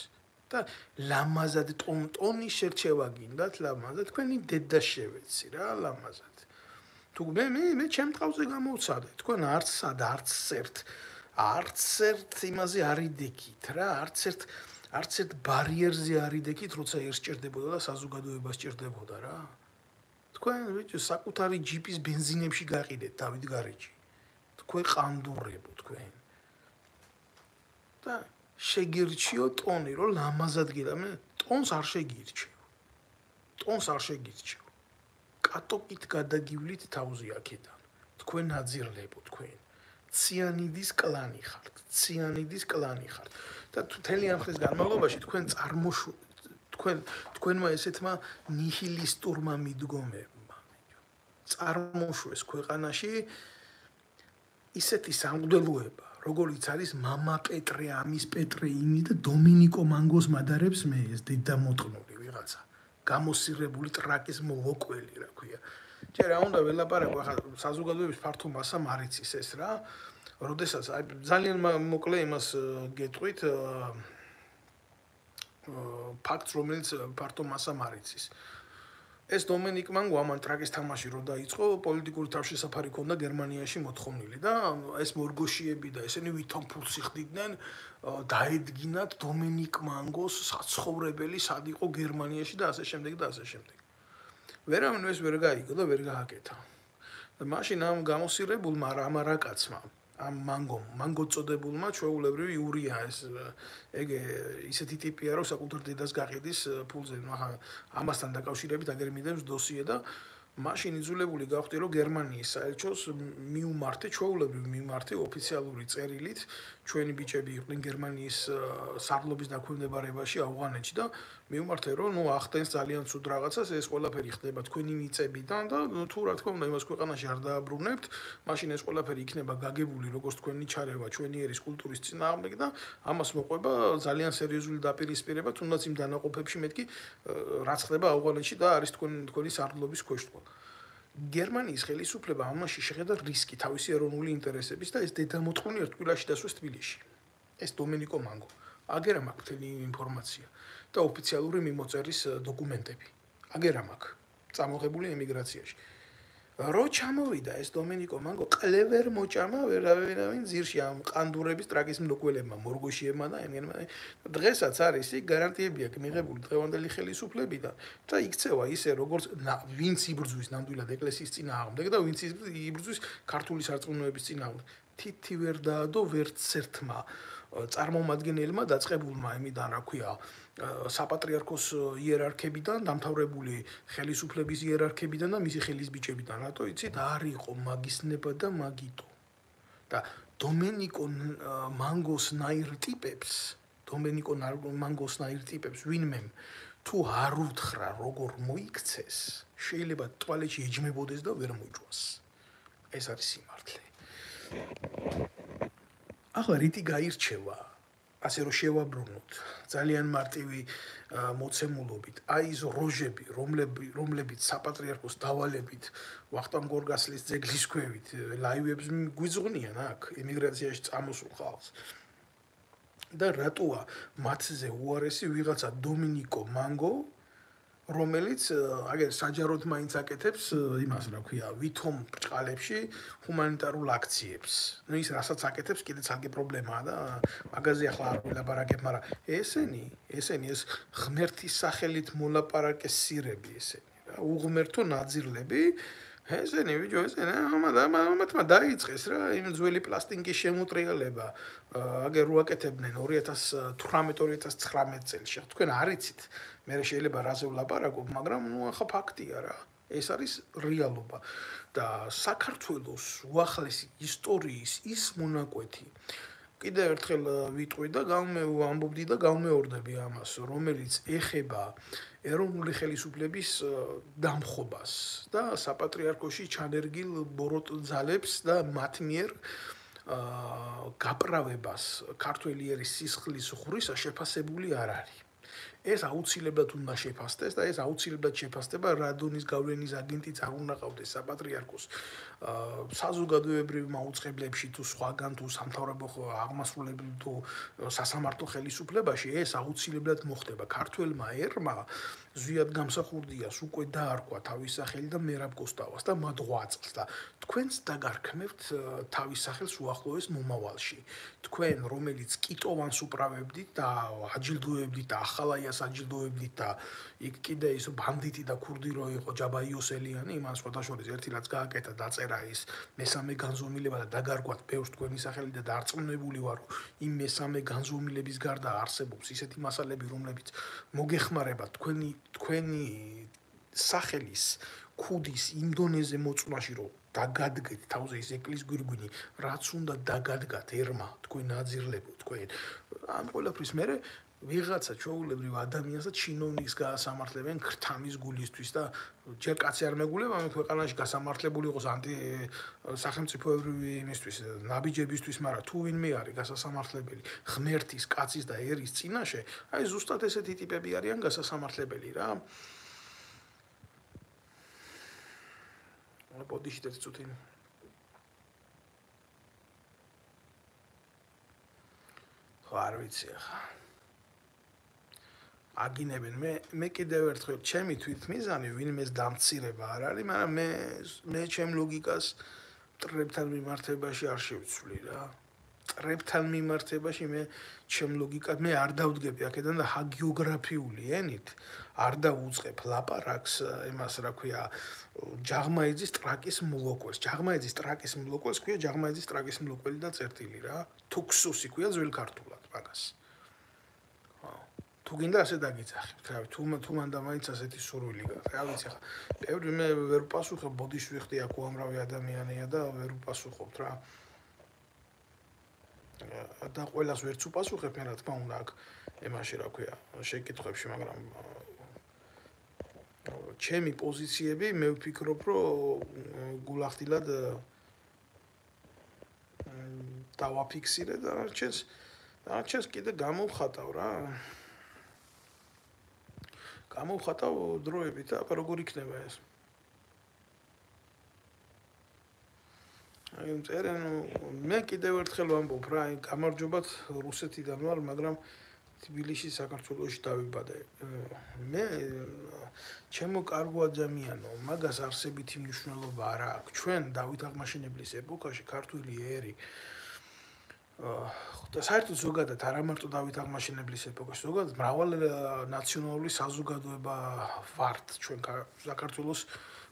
და ლამაზად ტონტონი შერჩევა გინდათ ლამაზად თქვენი დედა შევეცი რა ლამაზად. თუ მე მე მე ჩემ ტყავზე გამოვცადე თქვენ არც სად არც ერთ არც ერთ იმაზე არიდეკით რა არც ერთ არც ერთ ბარიერზე არიდეკით როცა ერთ სჭირდებოდა და საზოგადოება სჭირდებოდა რა. თქვენ ვიჩო საკუთარი ჯიპის бенზინებში გაყიდეთ დავით გარეჯი. თქვენ ყანდურებო თქვენ. და შეგირჩიო ტონი, რომ ლამაზად გიდა მე ტონს არ შეგირჩიო. ტონს არ შეგირჩიო. კატოკით გადაგივლით თავზე აქედან. თქვენ აძირლებო თქვენ. ციანიდის კლანი ხართ ციანიდის კლანი ხართ და თელი ამ ხის განმავლობაში თქვენ წარმოშ თქვენ თქვენმა ესეთმა ნიჰილისტურმა მიდგომებმა წარმოშვეს ქვეყანაში ისეთი სამგდელოება როგორიც არის მამა პეტრე ამის პეტრე იმი და დომინიკო მანგოს მადარებს მე ეს დიდამოტყნული ვიღაცა. გამოსირებული ტრაკის მოვოკველი რა ქვია. ჯერ რა უნდა ველაპარაკო ახლა საზოგადოების ფართო მასამ არ იცის ეს რა. როდესაც აი ძალიან მოკლე იმას გეტყვით ფაქტს რომელიც ფართო მასამ არ იცის აა ეს დომენიკ მანგო ამან ტრაკის თამაში რო დაიწყო პოლიტიკური თავშესაფარი ქონდა გერმანიაში მოთხოვნილი და ეს მორგოშიები და ესენი ვითომ ფულს იხდიდნენ დაედგინათ დომენიკ მანგოს საცხოვრებელი სად იყო გერმანიაში და ასე შემდეგ და ასე შემდეგ. ვერავინ ეს ვერ გაიგო და ვერ გააკეთა. და მაშინ ამ გამოსირებულმა რამარაკაცმა ამ მანგო მანგო წოდებულმა ჩვეულებრივი იურია ეს ეგ ისეთი ტიპია რომ საკუთარ დედას გაყიდის ფულზე ახლა ამასთან დაკავშირებით აგერ მიდევს დოსიე და მაშინ იძულებული გავხდი რომ გერმანიის საელჩოს მიუმართე ჩვეულებრივ მიმართე ოფიციალური წერილით ჩვენი ბიჭები იყვნენ გერმანიის სარლობის დაქვემდებარებაში ავღანეთში და მიუმართე რომ ნუ ახდენს ძალიან ცუდ რაღაცას ეს ყველაფერი ხდება თქვენი მიწებიდან და თუ რა თქმა უნდა იმას ქვეყანაში არ დააბრუნებთ მაშინ ეს ყველაფერი იქნება გაგებული როგორც თქვენი ჩარევა ჩვენი ერის კულტურის წინააღმდეგ და ამას მოყვება ძალიან სერიოზული დაპირისპირება თუნდაც იმ დანაყოფებში მეთქი რაც ხდება ავღანეთში და არის თქვენ თქვენი სარლობის ქვეშ თქვა გერმანიის ხელისუფლება ამაში შეხედა რისკი თავისი ეროვნული ინტერესების და ეს დედამოწყუნი ერთ კვილაში დასვეს თბილისში. ეს დომენიკო მანგო. აგერა მაქვს თელი ინფორმაცია და ოფიციალური მიმოწერის დოკუმენტები. აგერა მაქვს. წამოღებული ემიგრაციაში. რო ჩამოვიდა ეს დომენიკო მანგო კლევერ მოჭამა ვერავინ ძირში ამ ყანდურების ტრაგის მნოყველებმა მორგოშიებმა და ენერმა დღესაც არის იქ გარანტიები აქვს მიღებული დღევანდელი ხელისუფლებიდან და იქცევა ისე როგორც ვინც იბრძვის ნამდვილად ეკლესიის წინააღმდეგ და ვინც იბრძვის ქართული სარწმუნოების წინააღმდეგ. თითი ვერ დაადო ვერც ერთმა წარმომადგენელმა დაწყებულმა იმიდან რა ქვია საპატრიარქოს იერარქებიდან, დამთავრებული ხელისუფლების იერარქებიდან და მისი ხელის ბიჭებიდან, რატო იცით, არ იყო მაგისნება და მაგიტო. და დომენიკო მანგოს ნაირ ტიპებს, დომენიკო მანგოს ნაირ ტიპებს ვინმე თუ არ უთხრა როგორ მოიქცეს, შეიძლება ტუალეტში ეჯმებოდეს და ვერ მოიჭვას. ეს არის სიმართლე. ახლა რითი გაირჩევა? ასე რომ შევაბრუნოთ ძალიან მარტივი მოცემულობით აი ეს როჟები რომლები რომლებიც საპატრიარქოს დავალებით ვახტანგ გორგასლის ძეგლის ქვევით ლაივებს გვიძღნიან აქ ემიგრაციაში წამოსულ ხალხს და რატოა მათზე უარესი ვიღაცა დომინიკო მანგო რომელიც აგერ საჯაროდ მაინც აკეთებს იმას რა ქვია ვითომ ბრჭყალებში ჰუმანიტარულ აქციებს. ნუ ის რასაც აკეთებს კიდე ცალკე პრობლემაა და მაგაზე ახლა არ ვილაპარაკებ, მაგრამ ესენი, ესენი ეს ღმერთის სახელით მოლაპარაკეს სირები ესენი. რა უღმერთო ნაძირლები ესენი ვიჯო ესენი ამათ ამათმა დაიწყეს რა იმ ძველი პლასტინკის შემოტრიალება აგერ უაკეთებდნენ 2018-2019 წელს შეხ თქვენ არიცით მე შეიძლება რაზე ვლაპარაკო, მაგრამ ნუ ახლა ფაქტია რა. ეს არის რეალობა და საქართველოს უახლესი ისტორიის ის მონაკვეთი კიდე ერთხელ э, ვიტყვი და ამბობდი და გავმეორდები ამას, რომელიც ეხება ეროვნული ხელისუფლების э, დამხობას და საპატრიარქოში ჩანერგილ ბოროტძალებს და მათ მიერ აა გაპრავებას ქართველი ერის სისხლის ღურისა შეფასებული არ არის. ეს აუცილებლად უნდა შეფასდეს და ეს აუცილებლად შეფასდება რადონის გავლენის აგენტიც არ უნდა ყავდეს საპატრიარქოს საზოგადოებრივ მაუწყებლებში თუ სხვაგან თუ სამთავრობო აღმასრულებელ თუ სასამართლო ხელისუფლებაში ეს აუცილებლად მოხდება ქართველმა ერმა ზვიად გამსახურდიას უკვე დაარქვა თავის სახელი და მერაბ კოსტავას და მათ ღვაწლს და თქვენს დაგარქმევთ თავის სახელს უახლოეს მომავალში. თქვენ, რომელიც კიტოვანს უправებდით და აჯილდოებდით და ახალაიას აჯილდოებდით და იქ კიდე ის ბანდიტი და ქურდი რო იყო ჯაბაიოს ელიანი, იმან სხვათაშორის ერთი რაც გააკეთა დაწერა ის მესამე განზომილება და დაგარგვათ ბევრს თქვენი სახელი და დარწმუნებული ვარ, იმ მესამე განზომილების გარდა არსებობს ისეთი მასალები, რომლებიც მოგეხმარება თქვენი თქვენი სახელის ქუდის ინდონეზე მოწმაში რომ დაგადგეთ თავზე ის ეკლის გვირგვინი რაც უნდა დაგადგათ ერმა თქვენ ნაძირლებო თქვენ ამ ყველაფრის მერე ვიღაცა ჩაულებრივ ადამიანსაც ჩინოვნიკს გაასამართლებენ ქრთამის გულისთვის და ჯერ კაცი არ მეგულება მე ქვეყანაში გასამართლებული იყოს ანტი სახელმწიფოებრივი იმისთვის ნაბიჯებისთვის მაგრამ თუ ვინმე არის გასასამართლებელი ღმერთის კაცის და ერის წინაშე აი ზუსტად ესეთი ტიპები არიან გასასამართლებელი რა. აი პოდიში და ცუთი ხო არ ვიცი ახლა აგინებენ. მე მე კიდევ ერთხელ ჩემი თვითმიზანი ვინმეს დამცირება არ არის მაგრამ მე მე ჩემ ლოგიკას ტრებთან მიმართებაში არ შევცვლი რა. ტრებთან მიმართებაში მე ჩემ ლოგიკას მე არ დავდგები აქედან და ჰაგიოგრაფიული ენით? არ დაუწყებ ლაპარაკს იმას რა ქვია ჯაღმაიძის ტრაკის მლოკველს ჯაღმაიძის ტრაკის მლოკველს ქვია ჯაღმაიძის ტრაკის მლოკველი და წერტილი რა. თუქსუსი ქვია ძველ ქართულად მაგას თუ გინდა ასე დაგიძახებთ, რა თუ თუ მანდა მაინც ასეთი სურვილი გაქვს. რა ვიცი ხა. ბევრი მე ვერ პასუხობ, ბოდიში ვიხდი აქ უამრავი ადამიანია და ვერ პასუხობთ რა. და ყოველას ვერც უპასუხებ, რა თქმა უნდა აქ ემაში რა ქვია, შეკითხებში, მაგრამ ჩემი პოზიციები მე ვფიქრობ, რომ გულახდილად დავაფიქსირე და ჩვენს და ჩვენს კიდე გამოვხატავ რა. გამოვხატავ დროებით და აბა როგორ იქნება ეს? აი წერენ მე კიდევ ერთხელ ვამბობ რა აი გამარჯობათ რუსეთიდან ვარ მაგრამ თბილისში საქართველოსში დავიბადე. მე ჩემო კარგო ადამიანო მაგას არსებითი მნიშვნელობა არ აქვს. ჩვენ დავით აღმაშენებლის ეპოქაში ქართული ერი საერთოდ ზოგადად არა მარტო დავით აღმაშენებლის ეპოქაში, ზოგადად მრავალ ნაციონალური საზოგადოება ვართ ჩვენ საქართველოს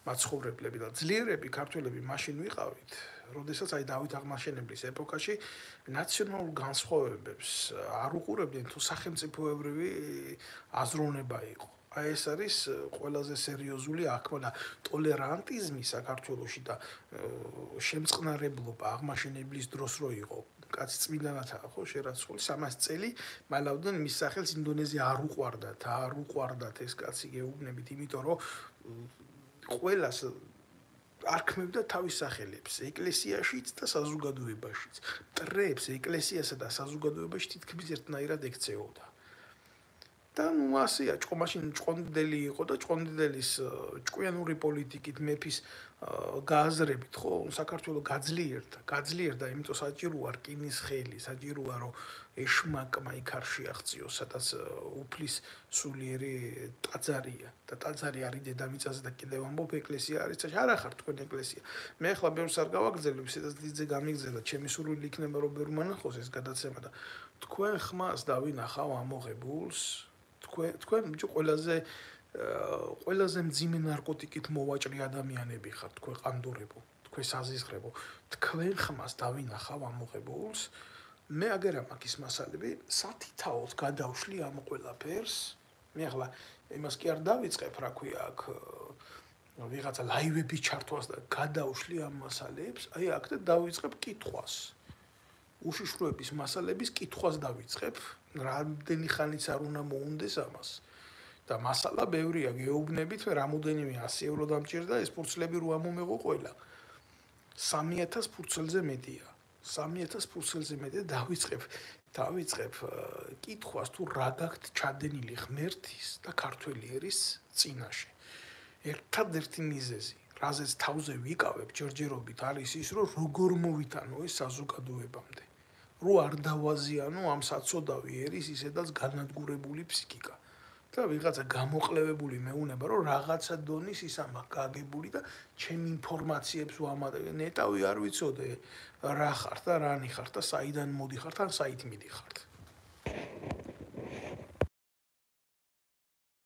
მაცხოვრებლები და ძლიერები ქართველები მაშინ ვიყავით, როდესაც აი დავით აღმაშენებლის ეპოქაში ნაციონალურ განსხვავებებს არ უყურებდნენ თუ სახელმწიფოებრივი აზროვნება იყო. აი ეს არის ყველაზე სერიოზული აქმა და ტოლერანტიზმი საქართველოსში და შემწყნარებლობა აღმაშენებლის დროს რო იყო კაცი წმინდანათა ხო შერაცხული 300 წელი მალავდნენ მის სახელს ინდონეზია არ უყვარდათ არ უყვარდათ ეს კაცი გეუბნებით იმიტომ რომ ყოველას არქმევდა თავის სახელებს ეკლესიაშიც და საზოგადოებაშიც. ტრებს ეკლესიასა და საზოგადოებაში თითქმის ერთნაირად ექცეოდა და ნუ ასეა ჭკომაშინ ჭკონდელი იყო და ჭკონდელის ჭკვიანური პოლიტიკით მეფის გააზრებით ხო საქართველოს გაძლიერდა გაძლიერდა იმიტომ საჭიროა რკინის ხელი საჭიროა რომ ეშმაკმა იქ არ შეაღწიოს სადაც უფლის სულიერი ტაძარია. და ტაძარი არის დედამიწაზე და კიდევ ამბობ ეკლესია არის წაში არა ხარ თქვენ ეკლესია. მე ახლა ბევრს არ გავაგზელებ სადაც დიდზე გამიგზელა ჩემი სურვილი იქნება რომ ბევრ მანახოს ეს გადაცემა და თქვენ ხმას დავინახავ ამოღებულს თქვენ თქვენ ბიჭო ყველაზე ყველაზე მძიმე ნარკოტიკით მოვაჭრი ადამიანები ხართ თქვენ ყანდურებო თქვენ საზიზღრებო თქვენ ხმას დავინახავ ამოღებულს მე აგერა მაგის მასალები სათითაოდ გადავშლი ამ ყველაფერს. მე ახლა იმას კი არ დავიწყებ რა ქვია აქ ვიღაცა ლაივები ჩართვას და გადავშლი ამ მასალებს. აი აქ და დავიწყებ კითხვას. უშიშროების მასალების კითხვას დავიწყებ რამდენი ხანიც არ უნდა მოუნდეს ამას. და მასალა ბევრია გეუბნებით რამოდენიმე 100 ევრო დამჭირდა ეს ფურცლები რო ამომეღო ყველა. 3000 ფურცელზე მეტია. 3000 ფურცელზე მეტი დავიწყებ დავიწყებ კითხვას თუ რა გაქვთ ჩადენილი ღმერთის და ქართველი ერის წინაშე. ერთადერთი მიზეზი რაზეც თავზე ვიკავებ ჯერჯერობით არის ის რომ როგორ მოვითანო ეს საზოგადოებამდე რო არ დავაზიანო ამ საწოდავი ერის ისედაც განადგურებული ფსიქიკა. და ვიღაცა გამოყლევებული მეუნება რომ რაღაცა დონის ის ამა გაგებული და ჩემ ინფორმაციებს ვამატებ ნეტავი არ ვიცოდე რა ხარ და რანი ხარ და საიდან მოდიხარ თან საით მიდიხარ